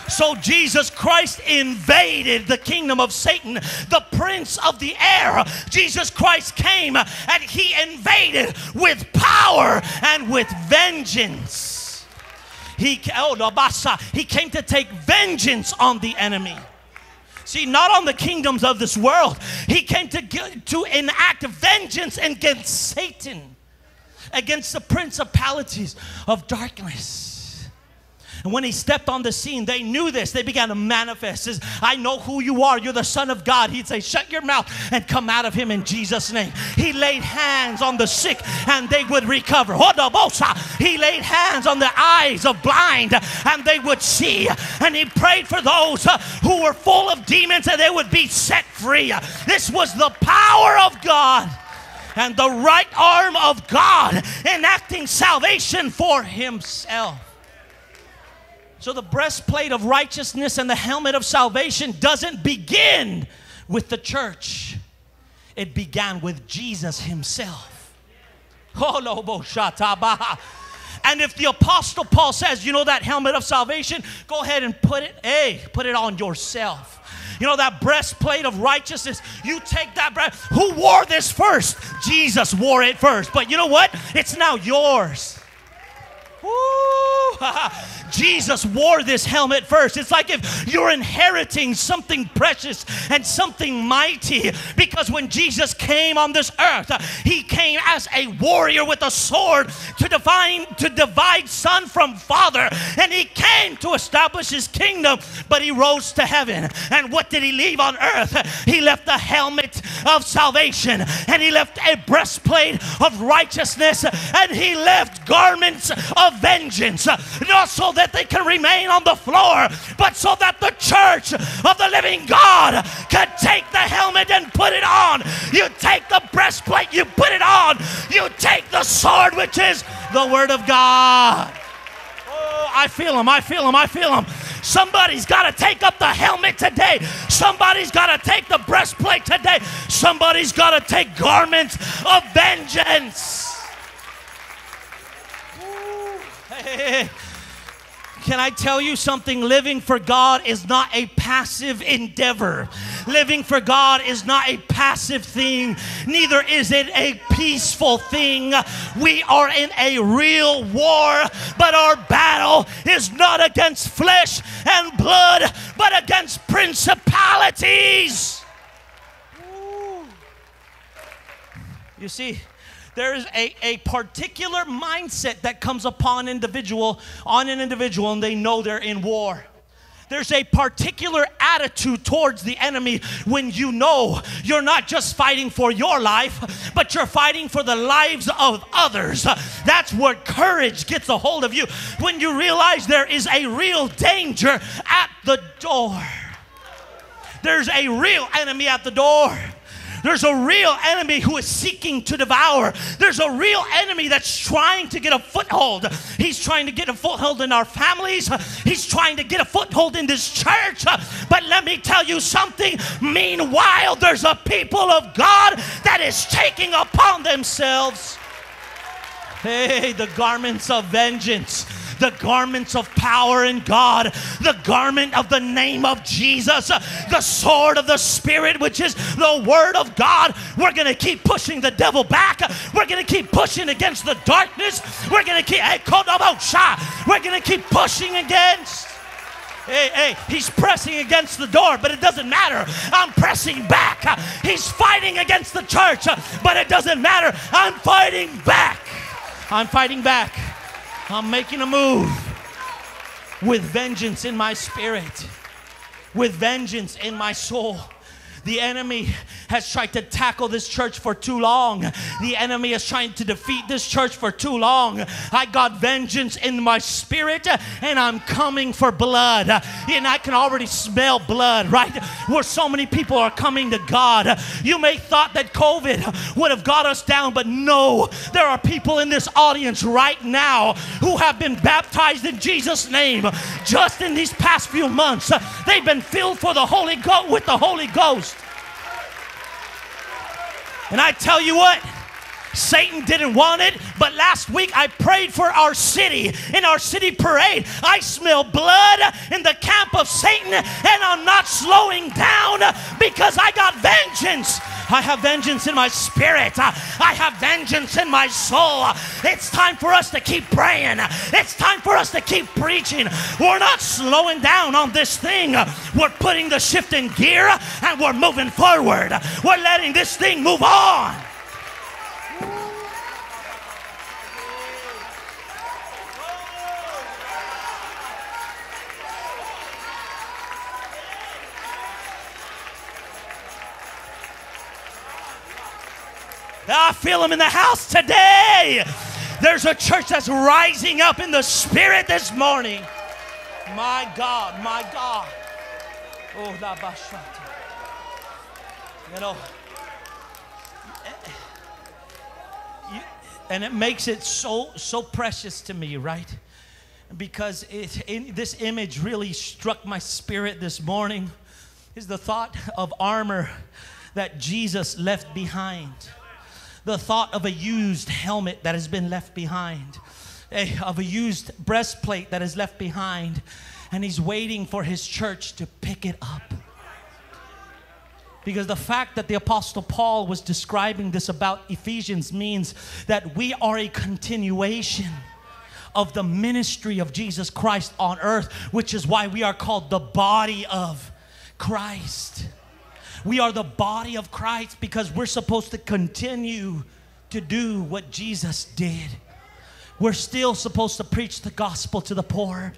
So Jesus Christ invaded the kingdom of Satan, the prince of the air. Jesus Christ came and he invaded with power and with vengeance. He, oh, he came to take vengeance on the enemy. See, not on the kingdoms of this world. He came to, to enact vengeance against Satan, against the principalities of darkness. And when he stepped on the scene, they knew this. They began to manifest. Says, I know who you are. You're the Son of God. He'd say, Shut your mouth and come out of him in Jesus' name. He laid hands on the sick and they would recover. Hodobosa. He laid hands on the eyes of blind and they would see. And he prayed for those uh, who were full of demons and they would be set free. This was the power of God and the right arm of God enacting salvation for himself. So the breastplate of righteousness and the helmet of salvation doesn't begin with the church. It began with Jesus himself. Oh, Shatabaha. And if the apostle Paul says, you know that helmet of salvation, go ahead and put it, hey, put it on yourself. You know that breastplate of righteousness, you take that breast. Who wore this first? Jesus wore it first. But you know what? It's now yours. (laughs) Jesus wore this helmet first. It's like if you're inheriting something precious and something mighty. Because when Jesus came on this earth, he came as a warrior with a sword to divine to divide son from father. And he came to establish his kingdom, but he rose to heaven. And what did he leave on earth? He left the helmet of salvation and he left a breastplate of righteousness and he left garments vengeance, not so that they can remain on the floor, but so that the church of the living God can take the helmet and put it on. You take the breastplate, you put it on. You take the sword, which is the word of God. Oh, I feel him, I feel him, I feel him. Somebody's got to take up the helmet today. Somebody's got to take the breastplate today. Somebody's got to take garments of vengeance. Hey, (laughs) Can I tell you something? Living for God is not a passive endeavor. Living for God is not a passive thing, neither is it a peaceful thing. We are in a real war, but our battle is not against flesh and blood, but against principalities. Ooh. You see, there is a, a particular mindset that comes upon individual on an individual and they know they're in war there's a particular attitude towards the enemy when you know you're not just fighting for your life, but you're fighting for the lives of others. That's where courage gets a hold of you when you realize there is a real danger at the door. There's a real enemy at the door. There's a real enemy who is seeking to devour. There's a real enemy that's trying to get a foothold. He's trying to get a foothold in our families. He's trying to get a foothold in this church. But let me tell you something. Meanwhile, there's a people of God that is taking upon themselves Hey, the garments of vengeance, the garments of power in God, the garment of the name of Jesus, the sword of the Spirit, which is the word of God. We're going to keep pushing the devil back. We're going to keep pushing against the darkness. We're going to keep, hey, Kodabosha. Oh, we're going to keep pushing against. Hey, hey, he's pressing against the door, but it doesn't matter. I'm pressing back. He's fighting against the church, but it doesn't matter. I'm fighting back. I'm fighting back. I'm making a move with vengeance in my spirit, with vengeance in my soul. The enemy has tried to tackle this church for too long. The enemy is trying to defeat this church for too long. I got vengeance in my spirit and I'm coming for blood. And I can already smell blood, right? Where so many people are coming to God. You may thought that COVID would have got us down, but no. There are people in this audience right now who have been baptized in Jesus' name just in these past few months. They've been filled for the Holy Ghost with the Holy Ghost. And I tell you what, Satan didn't want it, but last week I prayed for our city in our city parade. I smell blood in the camp of Satan, and I'm not slowing down because I got vengeance. I have vengeance in my spirit. I have vengeance in my soul. It's time for us to keep praying. It's time for us to keep preaching. We're not slowing down on this thing. We're putting the shift in gear and we're moving forward. We're letting this thing move on. I feel him in the house today. There's a church that's rising up in the spirit this morning. My God, my God. Oh, la. You know, and it makes it so so precious to me, right? Because it, in, this image really struck my spirit this morning. Is the thought of armor that Jesus left behind the thought of a used helmet that has been left behind, eh, of a used breastplate that is left behind, and he's waiting for his church to pick it up. Because the fact that the Apostle Paul was describing this about Ephesians means that we are a continuation of the ministry of Jesus Christ on earth, which is why we are called the body of Christ. We are the body of Christ because we're supposed to continue to do what Jesus did. We're still supposed to preach the gospel to the poor.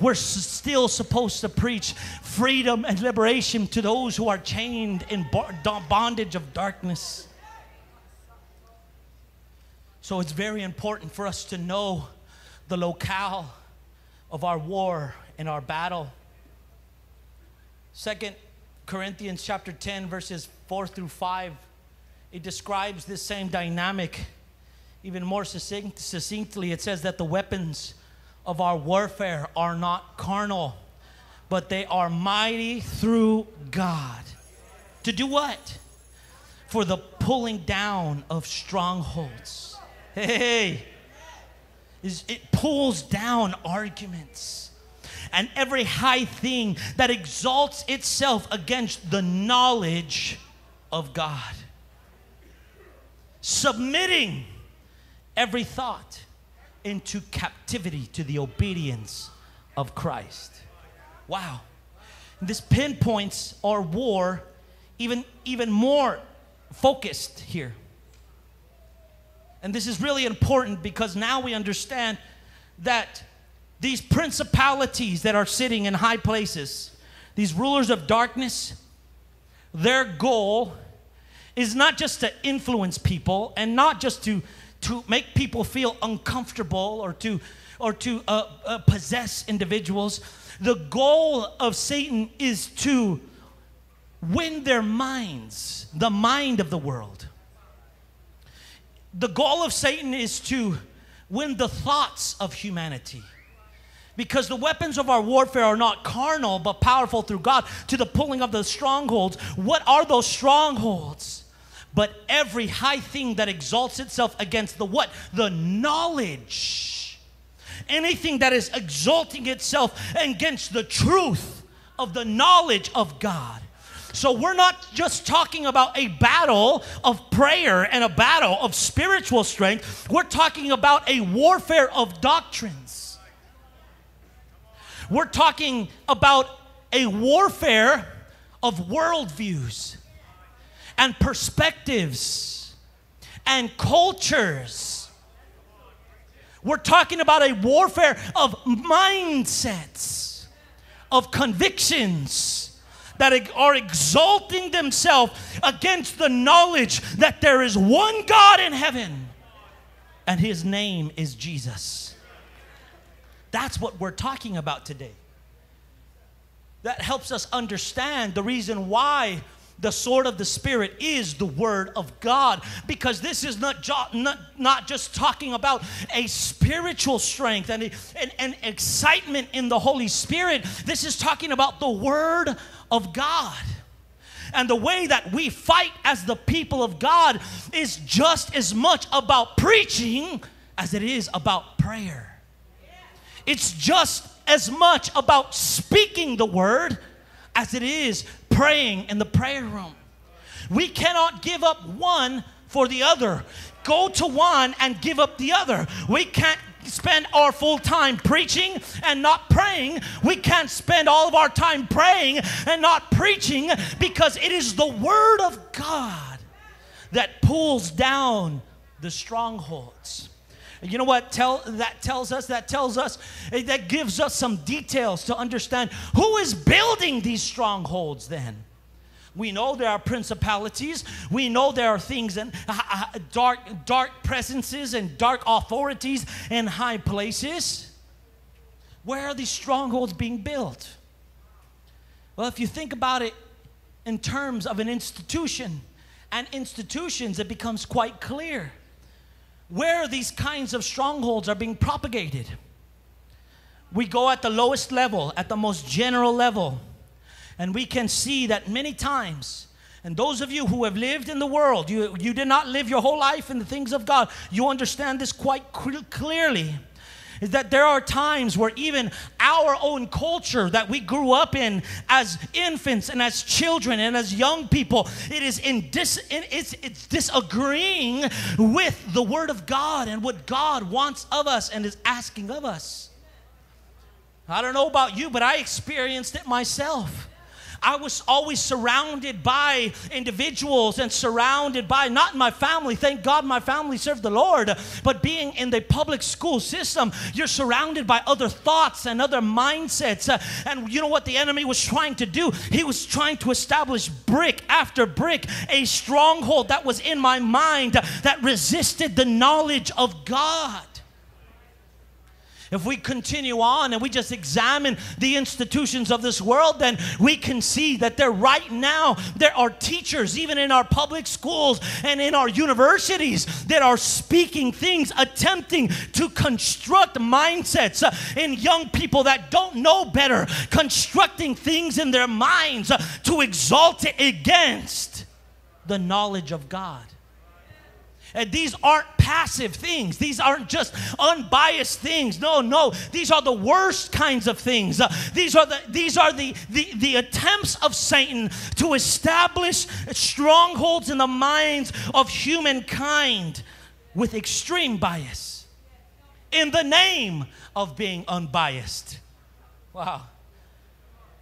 We're still supposed to preach freedom and liberation to those who are chained in bo- bondage of darkness. So it's very important for us to know the locale of our war and our battle. Second Corinthians chapter 10, verses 4 through 5, it describes this same dynamic even more succinct, succinctly. It says that the weapons of our warfare are not carnal, but they are mighty through God. To do what? For the pulling down of strongholds. Hey, is it pulls down arguments and every high thing that exalts itself against the knowledge of God. Submitting every thought into captivity to the obedience of Christ. Wow. This pinpoints our war even, even more focused here. And this is really important because now we understand that these principalities that are sitting in high places, these rulers of darkness, their goal is not just to influence people and not just to, to make people feel uncomfortable or to, or to uh, uh, possess individuals. The goal of Satan is to win their minds, the mind of the world. The goal of Satan is to win the thoughts of humanity. Because the weapons of our warfare are not carnal, but powerful through God to the pulling of the strongholds. What are those strongholds? But every high thing that exalts itself against the what? The knowledge. Anything that is exalting itself against the truth of the knowledge of God. So we're not just talking about a battle of prayer and a battle of spiritual strength. We're talking about a warfare of doctrines. We're talking about a warfare of worldviews and perspectives and cultures. We're talking about a warfare of mindsets, of convictions that are exalting themselves against the knowledge that there is one God in heaven and his name is Jesus. That's what we're talking about today. That helps us understand the reason why the sword of the Spirit is the Word of God. Because this is not, jo- not, not just talking about a spiritual strength and, and, and excitement in the Holy Spirit. This is talking about the Word of God. And the way that we fight as the people of God is just as much about preaching as it is about prayer. It's just as much about speaking the word as it is praying in the prayer room. We cannot give up one for the other. Go to one and give up the other. We can't spend our full time preaching and not praying. We can't spend all of our time praying and not preaching because it is the Word of God that pulls down the strongholds. You know what tell, that tells us? That tells us, eh, that gives us some details to understand who is building these strongholds then. We know there are principalities. We know there are things and uh, uh, dark, dark presences and dark authorities in high places. Where are these strongholds being built? Well, if you think about it in terms of an institution and institutions, it becomes quite clear where these kinds of strongholds are being propagated. We go at the lowest level, at the most general level, and we can see that many times. And those of you who have lived in the world, you, you did not live your whole life in the things of God, you understand this quite clearly is that there are times where even our own culture that we grew up in as infants and as children and as young people, it is in dis, it's, it's disagreeing with the Word of God and what God wants of us and is asking of us. I don't know about you, but I experienced it myself. I was always surrounded by individuals and surrounded by, not my family, thank God my family served the Lord, but being in the public school system, you're surrounded by other thoughts and other mindsets. Uh, and you know what the enemy was trying to do? He was trying to establish brick after brick a stronghold that was in my mind that resisted the knowledge of God. If we continue on and we just examine the institutions of this world, then we can see that there right now there are teachers, even in our public schools and in our universities, that are speaking things, attempting to construct mindsets uh, in young people that don't know better, constructing things in their minds uh, to exalt it against the knowledge of God. And these aren't passive things. These aren't just unbiased things. No, no. These are the worst kinds of things. Uh, these are the these are the, the the attempts of Satan to establish strongholds in the minds of humankind with extreme bias in the name of being unbiased. Wow.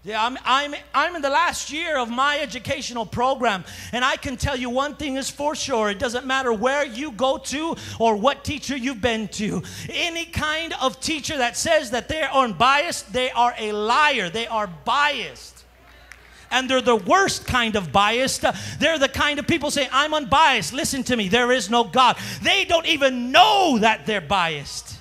Yeah, I'm, I'm, I'm in the last year of my educational program, and I can tell you one thing is for sure it doesn't matter where you go to or what teacher you've been to. Any kind of teacher that says that they are unbiased, they are a liar, they are biased. And they're the worst kind of biased. They're the kind of people say, I'm unbiased. Listen to me, there is no God. They don't even know that they're biased.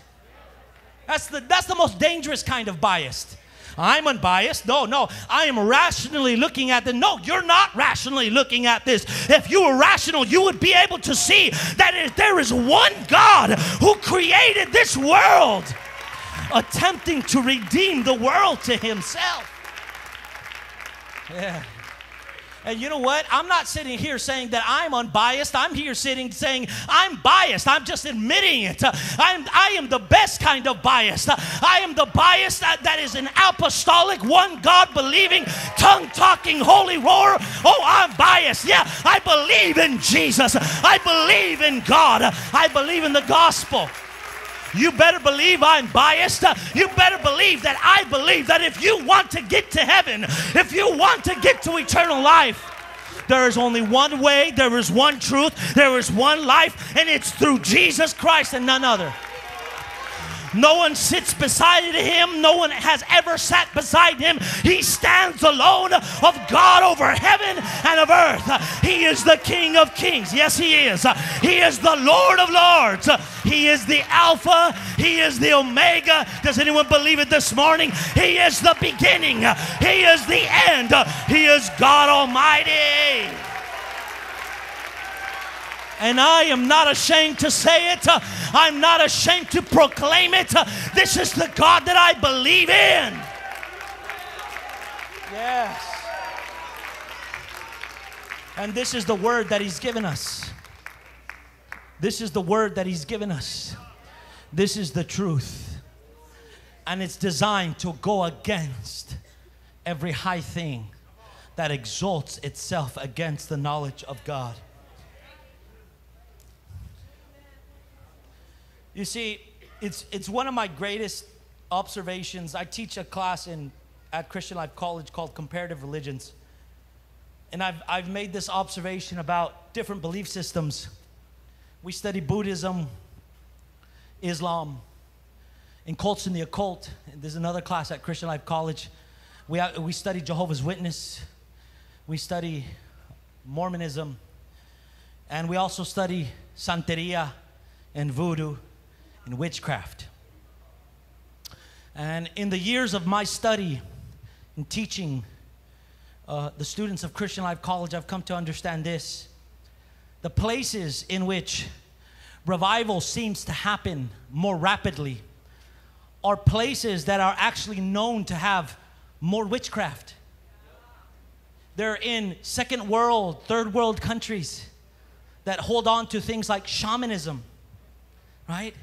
That's the, that's the most dangerous kind of biased I'm unbiased. No, no. I am rationally looking at this. No, you're not rationally looking at this. If you were rational, you would be able to see that there is one God who created this world, attempting to redeem the world to himself. Yeah. And you know what? I'm not sitting here saying that I'm unbiased. I'm here sitting saying I'm biased. I'm just admitting it. I'm, I am the best kind of biased. I am the bias that, that is an apostolic, one God believing, tongue talking, holy roar. Oh, I'm biased. Yeah, I believe in Jesus. I believe in God. I believe in the gospel. You better believe I'm biased. You better believe that I believe that if you want to get to heaven, if you want to get to eternal life, there is only one way, there is one truth, there is one life, and it's through Jesus Christ and none other. No one sits beside him. No one has ever sat beside him. He stands alone of God over heaven and of earth. He is the King of kings. Yes, he is. He is the Lord of lords. He is the Alpha. He is the Omega. Does anyone believe it this morning? He is the beginning. He is the end. He is God Almighty. And I am not ashamed to say it. I'm not ashamed to proclaim it. This is the God that I believe in. Yes. And this is the word that He's given us. This is the word that He's given us. This is the truth. And it's designed to go against every high thing that exalts itself against the knowledge of God. You see, it's, it's one of my greatest observations. I teach a class in, at Christian Life College called Comparative Religions. And I've, I've made this observation about different belief systems. We study Buddhism, Islam, and cults in the occult. There's another class at Christian Life College. We, ha- we study Jehovah's Witness. We study Mormonism. And we also study Santeria and voodoo and witchcraft. And in the years of my study and teaching uh, the students of Christian Life College, I've come to understand this. The places in which revival seems to happen more rapidly are places that are actually known to have more witchcraft. They're in second world, third world countries that hold on to things like shamanism, right?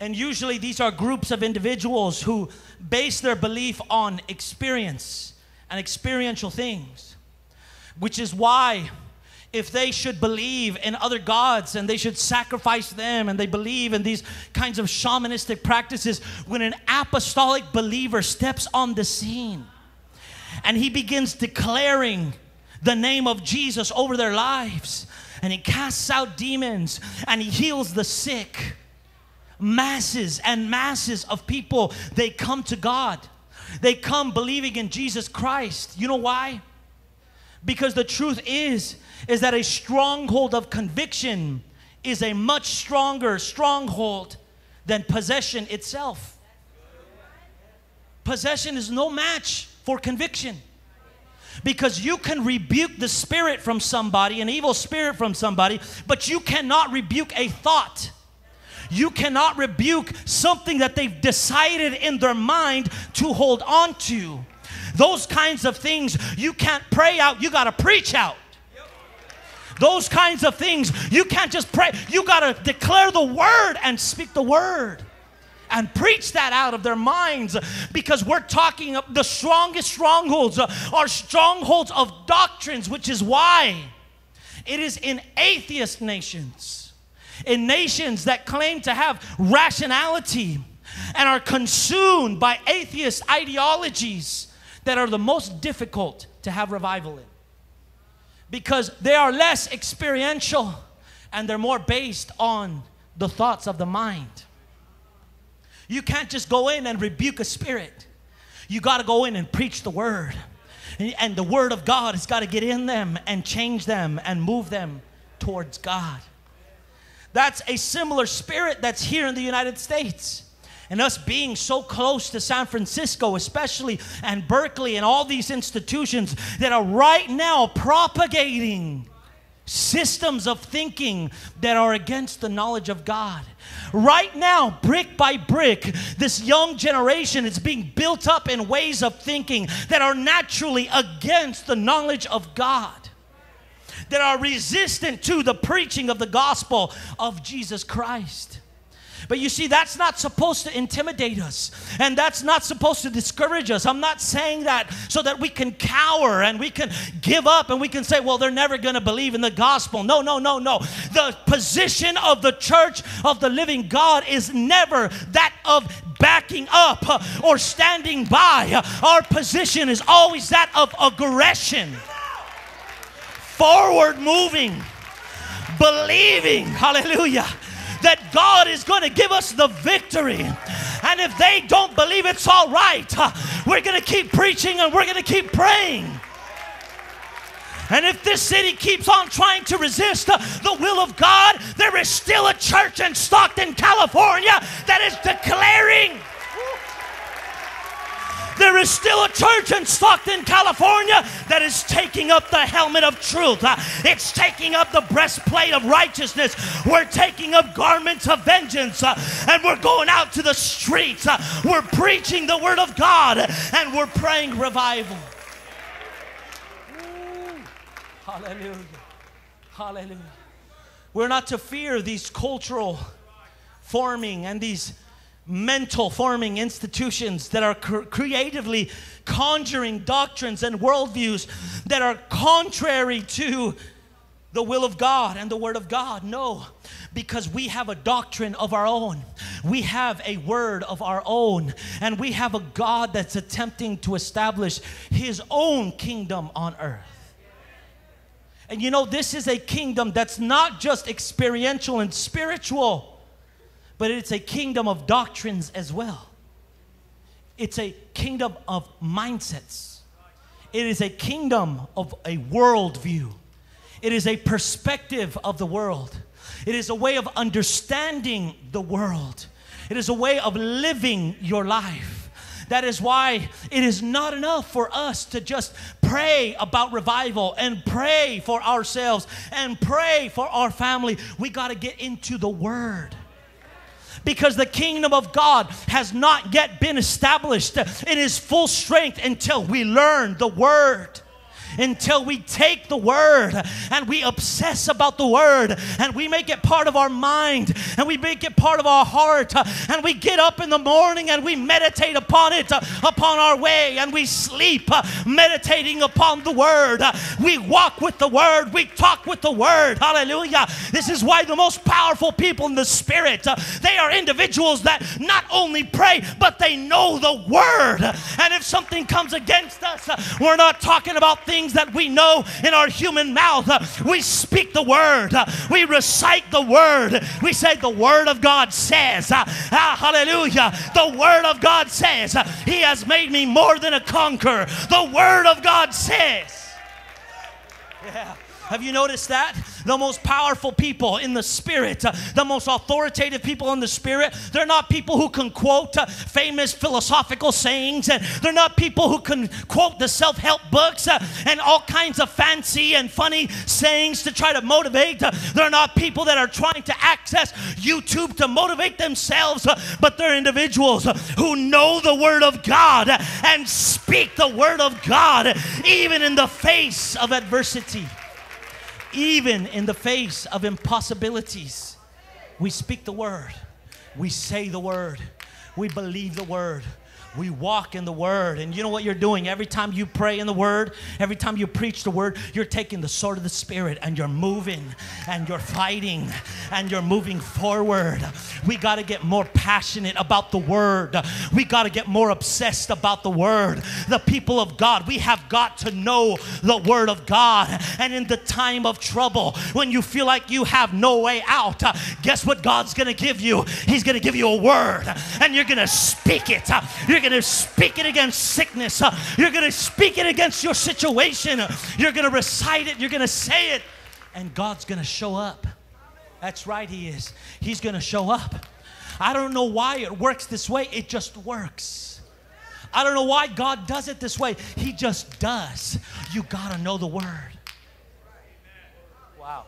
And usually these are groups of individuals who base their belief on experience and experiential things, which is why if they should believe in other gods and they should sacrifice them and they believe in these kinds of shamanistic practices, when an apostolic believer steps on the scene and he begins declaring the name of Jesus over their lives and he casts out demons and he heals the sick masses and masses of people they come to God. They come believing in Jesus Christ. You know why? Because the truth is is that a stronghold of conviction is a much stronger stronghold than possession itself. Possession is no match for conviction. Because you can rebuke the spirit from somebody, an evil spirit from somebody, but you cannot rebuke a thought. You cannot rebuke something that they've decided in their mind to hold on to. Those kinds of things you can't pray out, you got to preach out. Those kinds of things you can't just pray, you got to declare the word and speak the word and preach that out of their minds because we're talking of the strongest strongholds uh, are strongholds of doctrines, which is why it is in atheist nations, in nations that claim to have rationality and are consumed by atheist ideologies that are the most difficult to have revival in because they are less experiential and they're more based on the thoughts of the mind. You can't just go in and rebuke a spirit. You got to go in and preach the word. And- the word of God has got to get in them and change them and move them towards God. That's a similar spirit that's here in the United States. And us being so close to San Francisco, especially, and Berkeley, and all these institutions that are right now propagating systems of thinking that are against the knowledge of God. Right now, brick by brick, this young generation is being built up in ways of thinking that are naturally against the knowledge of God, that are resistant to the preaching of the gospel of Jesus Christ. But you see, that's not supposed to intimidate us. And that's not supposed to discourage us. I'm not saying that so that we can cower and we can give up and we can say, well, they're never going to believe in the gospel. No, no, no, no. The position of the church of the living God is never that of backing up or standing by. Our position is always that of aggression, forward moving, believing. Hallelujah that God is going to give us the victory. And if they don't believe it's all right, uh, we're going to keep preaching and we're going to keep praying. And if this city keeps on trying to resist uh, the will of God, there is still a church in Stockton, California that is declaring there is still a church in Stockton, California that is taking up the helmet of truth. Uh, It's taking up the breastplate of righteousness. We're taking up garments of vengeance uh, and we're going out to the streets. Uh, We're preaching the word of God and we're praying revival. Ooh. Hallelujah. Hallelujah. We're not to fear these cultural forming and these mental forming institutions that are cr- creatively conjuring doctrines and worldviews that are contrary to the will of God and the Word of God. No, because we have a doctrine of our own. We have a word of our own. And we have a God that's attempting to establish His own kingdom on earth. And you know, this is a kingdom that's not just experiential and spiritual, but it's a kingdom of doctrines as well. It's a kingdom of mindsets. It is a kingdom of a worldview. It is a perspective of the world. It is a way of understanding the world. It is a way of living your life. That is why it is not enough for us to just pray about revival and pray for ourselves and pray for our family. We got to get into the Word because the kingdom of God has not yet been established. In its full strength until we learn the Word until we take the word and we obsess about the word and we make it part of our mind and we make it part of our heart and we get up in the morning and we meditate upon it upon our way and we sleep meditating upon the word. We walk with the word, we talk with the word. Hallelujah. This is why the most powerful people in the spirit, they are individuals that not only pray, but they know the word. And if something comes against us, we're not talking about things that we know in our human mouth. Uh, we speak the word, uh, we recite the word. We say, The word of God says, uh, ah, hallelujah. The word of God says, He has made me more than a conqueror. The word of God says. Yeah. Have you noticed that? The most powerful people in the spirit, uh, the most authoritative people in the spirit, they're not people who can quote uh, famous philosophical sayings, and they're not people who can quote the self help books uh, and all kinds of fancy and funny sayings to try to motivate. They're not people that are trying to access YouTube to motivate themselves, but they're individuals who know the Word of God and speak the Word of God even in the face of adversity even in the face of impossibilities. We speak the word, we say the word, we believe the word. We walk in the word. And you know what you're doing? Every time you pray in the word, every time you preach the word, you're taking the sword of the spirit and you're moving and you're fighting and you're moving forward. We got to get more passionate about the word. We got to get more obsessed about the word. The people of God, we have got to know the word of God. And in the time of trouble, when you feel like you have no way out, guess what God's going to give you? He's going to give you a word and you're going to speak it. Uh, You're going to speak it against sickness. Uh, You're going to speak it against your situation. Uh, You're going to recite it. You're going to say it. And God's going to show up. That's right, He is. He's going to show up. I don't know why it works this way, it just works. I don't know why God does it this way, He just does. You got to know the Word. Wow.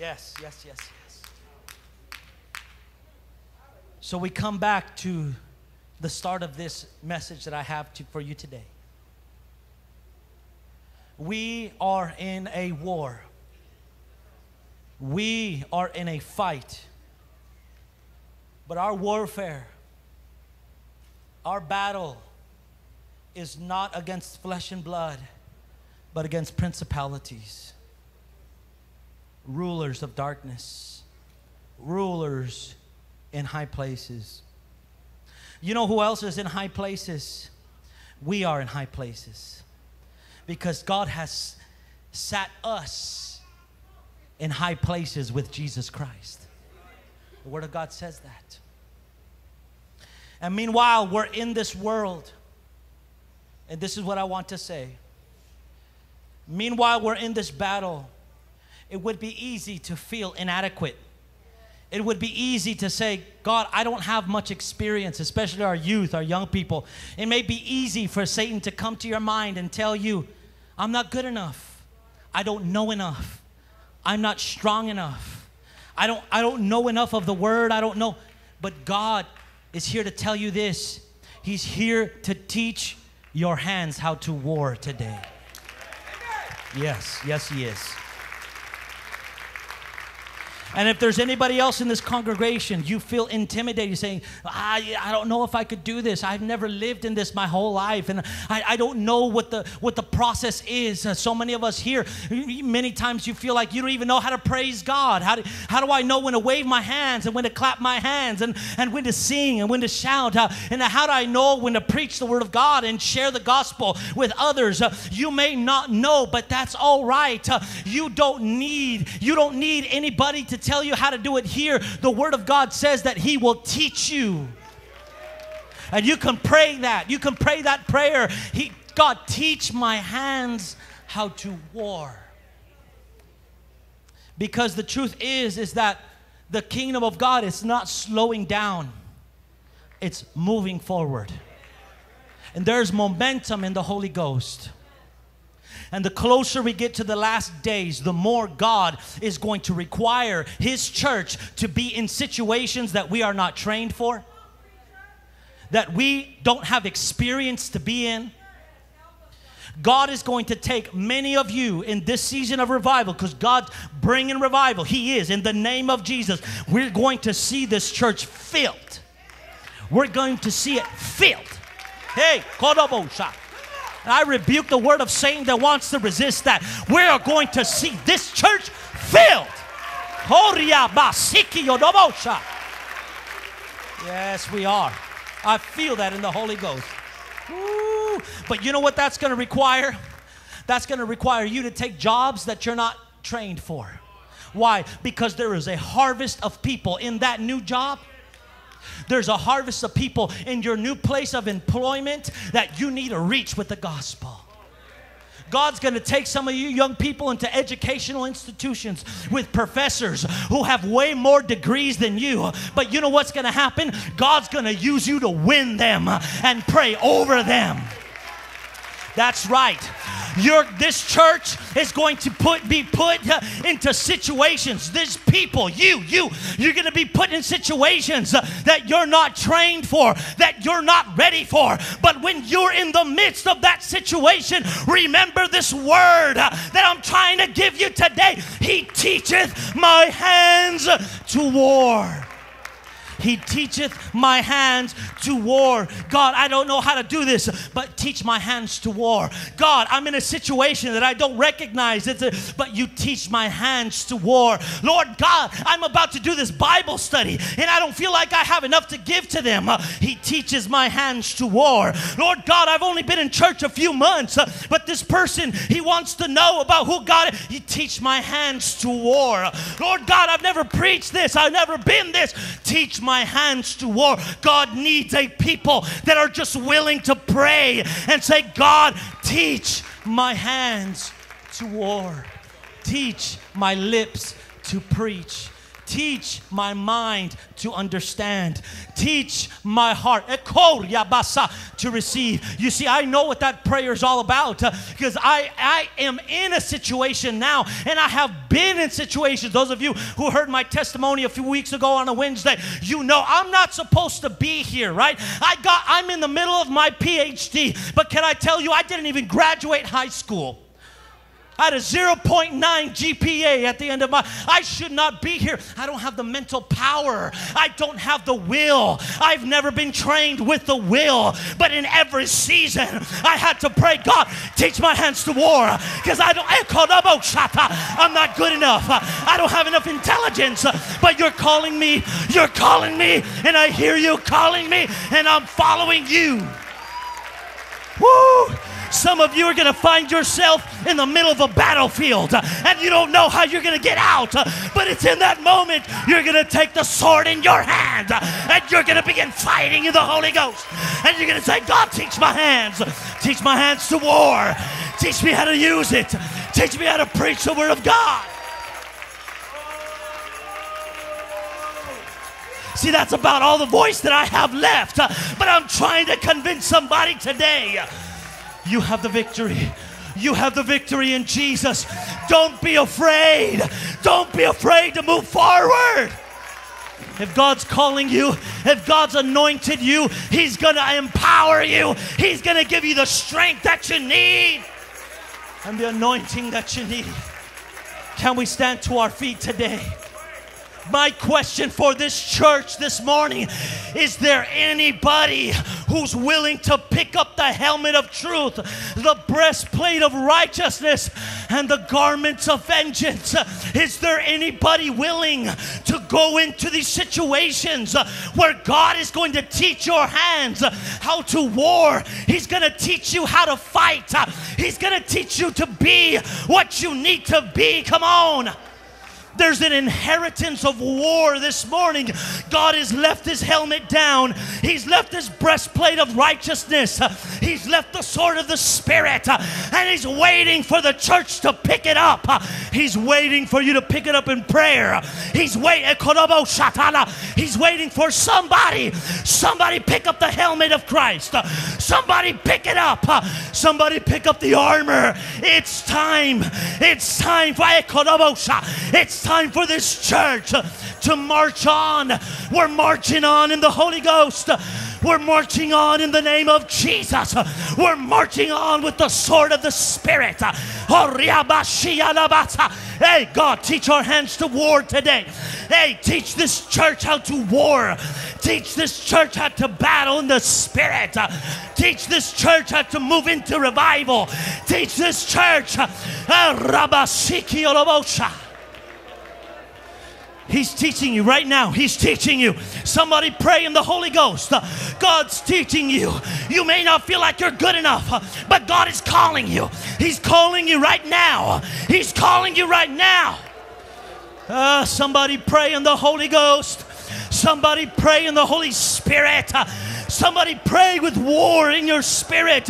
Yes, yes, yes, yes. So we come back to the start of this message that I have to, for you today. We are in a war. We are in a fight. But our warfare, our battle, is not against flesh and blood, but against principalities, rulers of darkness, rulers in high places. You know who else is in high places? We are in high places because God has sat us in high places with Jesus Christ. The Word of God says that. And meanwhile, we're in this world, and this is what I want to say. Meanwhile, we're in this battle, it would be easy to feel inadequate. It would be easy to say, God, I don't have much experience, especially our youth, our young people. It may be easy for Satan to come to your mind and tell you, I'm not good enough. I don't know enough. I'm not strong enough. I don't, I don't know enough of the word. I don't know. But God is here to tell you this He's here to teach your hands how to war today. Yes, yes, He is. And if there's anybody else in this congregation, you feel intimidated, saying, I, I don't know if I could do this. I've never lived in this my whole life. And I, I don't know what the, what the process is. Uh, so many of us here, many times you feel like you don't even know how to praise God. How do, how do I know when to wave my hands and when to clap my hands and, and when to sing and when to shout? Uh, and how do I know when to preach the word of God and share the gospel with others? Uh, you may not know, but that's all right. You don't need, you don't need anybody to tell you how to do it here. The Word of God says that He will teach you. And you can pray that. You can pray that prayer. He, God, teach my hands how to war. Because the truth is, is that the kingdom of God is not slowing down. It's moving forward. And there's momentum in the Holy Ghost. And the closer we get to the last days, the more God is going to require His church to be in situations that we are not trained for, that we don't have experience to be in. God is going to take many of you in this season of revival because God's bringing revival. He is. In the name of Jesus, we're going to see this church filled. We're going to see it filled. Hey, Kodobosha. And I rebuke the word of Satan that wants to resist that. We are going to see this church filled. Yes, we are. I feel that in the Holy Ghost. Ooh. But you know what that's going to require? That's going to require you to take jobs that you're not trained for. Why? Because there is a harvest of people in that new job there's a harvest of people in your new place of employment that you need to reach with the gospel. God's going to take some of you young people into educational institutions with professors who have way more degrees than you. But you know what's going to happen? God's going to use you to win them and pray over them. That's right. Your, this church is going to put, be put uh, into situations. This people, you, you, you're going to be put in situations uh, that you're not trained for, that you're not ready for. But when you're in the midst of that situation, remember this word uh, that I'm trying to give you today. He teacheth my hands to war. He teacheth my hands to war. God, I don't know how to do this, but teach my hands to war. God, I'm in a situation that I don't recognize, it's a, but you teach my hands to war. Lord God, I'm about to do this Bible study and I don't feel like I have enough to give to them. Uh, he teaches my hands to war. Lord God, I've only been in church a few months, uh, but this person, he wants to know about who God is. He teach my hands to war. Lord God, I've never preached this, I've never been this. Teach my my hands to war. God needs a people that are just willing to pray and say, God, teach my hands to war. Teach my lips to preach. Teach my mind to understand. Teach my heart to receive. You see, I know what that prayer is all about uh, because I, I am in a situation now and I have been in situations. Those of you who heard my testimony a few weeks ago on a Wednesday, you know I'm not supposed to be here, right? I got I'm in the middle of my PhD, but can I tell you I didn't even graduate high school. I had a 0.9 GPA at the end of my I should not be here. I don't have the mental power. I don't have the will. I've never been trained with the will. But in every season, I had to pray, God, teach my hands to war. Because I don't eh, up, oh, I'm not good enough. I don't have enough intelligence. But you're calling me. You're calling me. And I hear you calling me. And I'm following you. Woo! Some of you are going to find yourself in the middle of a battlefield uh, and you don't know how you're going to get out. uh, But it's in that moment you're going to take the sword in your hand uh, and you're going to begin fighting in the Holy Ghost. And you're going to say, God, teach my hands. Teach my hands to war. Teach me how to use it. Teach me how to preach the Word of God. See, that's about all the voice that I have left. But I'm trying to convince somebody today. You have the victory. You have the victory in Jesus. Don't be afraid. Don't be afraid to move forward. If God's calling you, if God's anointed you, He's going to empower you. He's going to give you the strength that you need and the anointing that you need. Can we stand to our feet today? My question for this church this morning is there anybody who's willing to pick up the helmet of truth, the breastplate of righteousness, and the garments of vengeance? Is there anybody willing to go into these situations uh, where God is going to teach your hands uh, how to war? He's going to teach you how to fight, uh, He's going to teach you to be what you need to be. Come on. There's an inheritance of war this morning. God has left his helmet down. He's left his breastplate of righteousness. He's left the sword of the Spirit. And he's waiting for the church to pick it up. He's waiting for you to pick it up in prayer. He's waiting. Eh, he's waiting for somebody. Somebody pick up the helmet of Christ. Somebody pick it up. Somebody pick up the armor. It's time. It's time for eh, It's time for this church to march on. We're marching on in the Holy Ghost. We're marching on in the name of Jesus. We're marching on with the sword of the Spirit. Hey, God, teach our hands to war today. Hey, teach this church how to war. Teach this church how to battle in the Spirit. Teach this church how to move into revival. Teach this church. Rabasiki Olobosha. He's teaching you right now. He's teaching you. Somebody pray in the Holy Ghost. God's teaching you. You may not feel like you're good enough, but God is calling you. He's calling you right now. He's calling you right now. Uh, somebody pray in the Holy Ghost. Somebody pray in the Holy Spirit. Somebody pray with war in your spirit.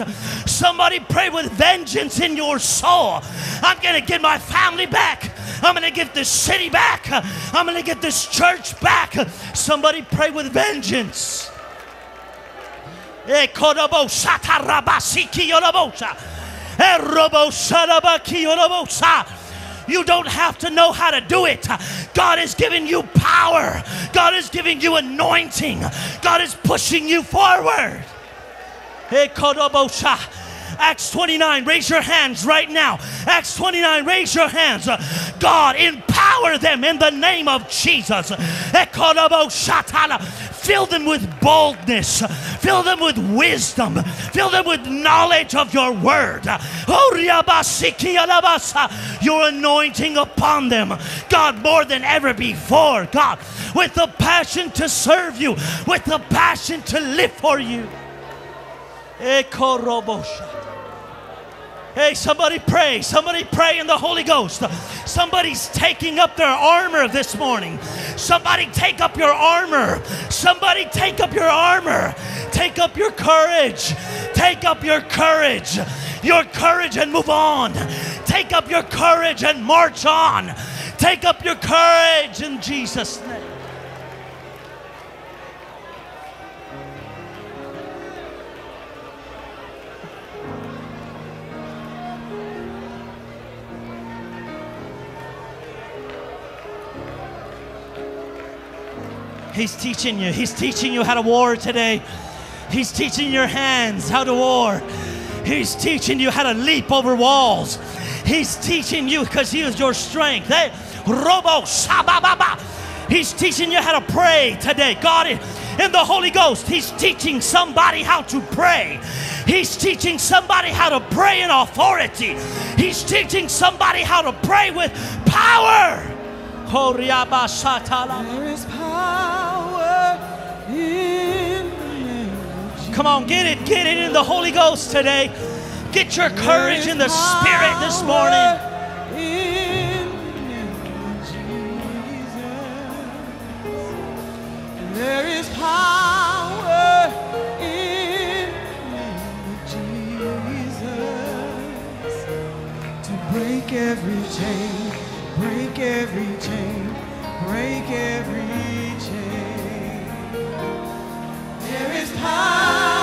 Somebody pray with vengeance in your soul. I'm going to get my family back. I'm going to get this city back. I'm going to get this church back. Somebody pray with vengeance. Eh, You don't have to know how to do it. God is giving you power. God is giving you anointing. God is pushing you forward. Acts 29, raise your hands right now. Acts 29, raise your hands. God, empower them in the name of Jesus. Fill them with boldness. Fill them with wisdom. Fill them with knowledge of your word. Your anointing upon them. God, more than ever before. God, with the passion to serve you, with the passion to live for you. Hey, somebody pray. Somebody pray in the Holy Ghost. Somebody's taking up their armor this morning. Somebody take up your armor. Somebody take up your armor. Take up your courage. Take up your courage. Your courage and move on. Take up your courage and march on. Take up your courage in Jesus' name. He's teaching you. He's teaching you how to war today. He's teaching your hands how to war. He's teaching you how to leap over walls. He's teaching you because He is your strength. Hey, robo shabababa. He's teaching you how to pray today. God, in the Holy Ghost, He's teaching somebody how to pray. He's teaching somebody how to pray in authority. He's teaching somebody how to pray with power. There is power Come on, get it, get it in the Holy Ghost today. Get your courage in the Spirit this morning. In the name of Jesus. There is power in the name of Jesus to break every chain, break every chain, break every There is power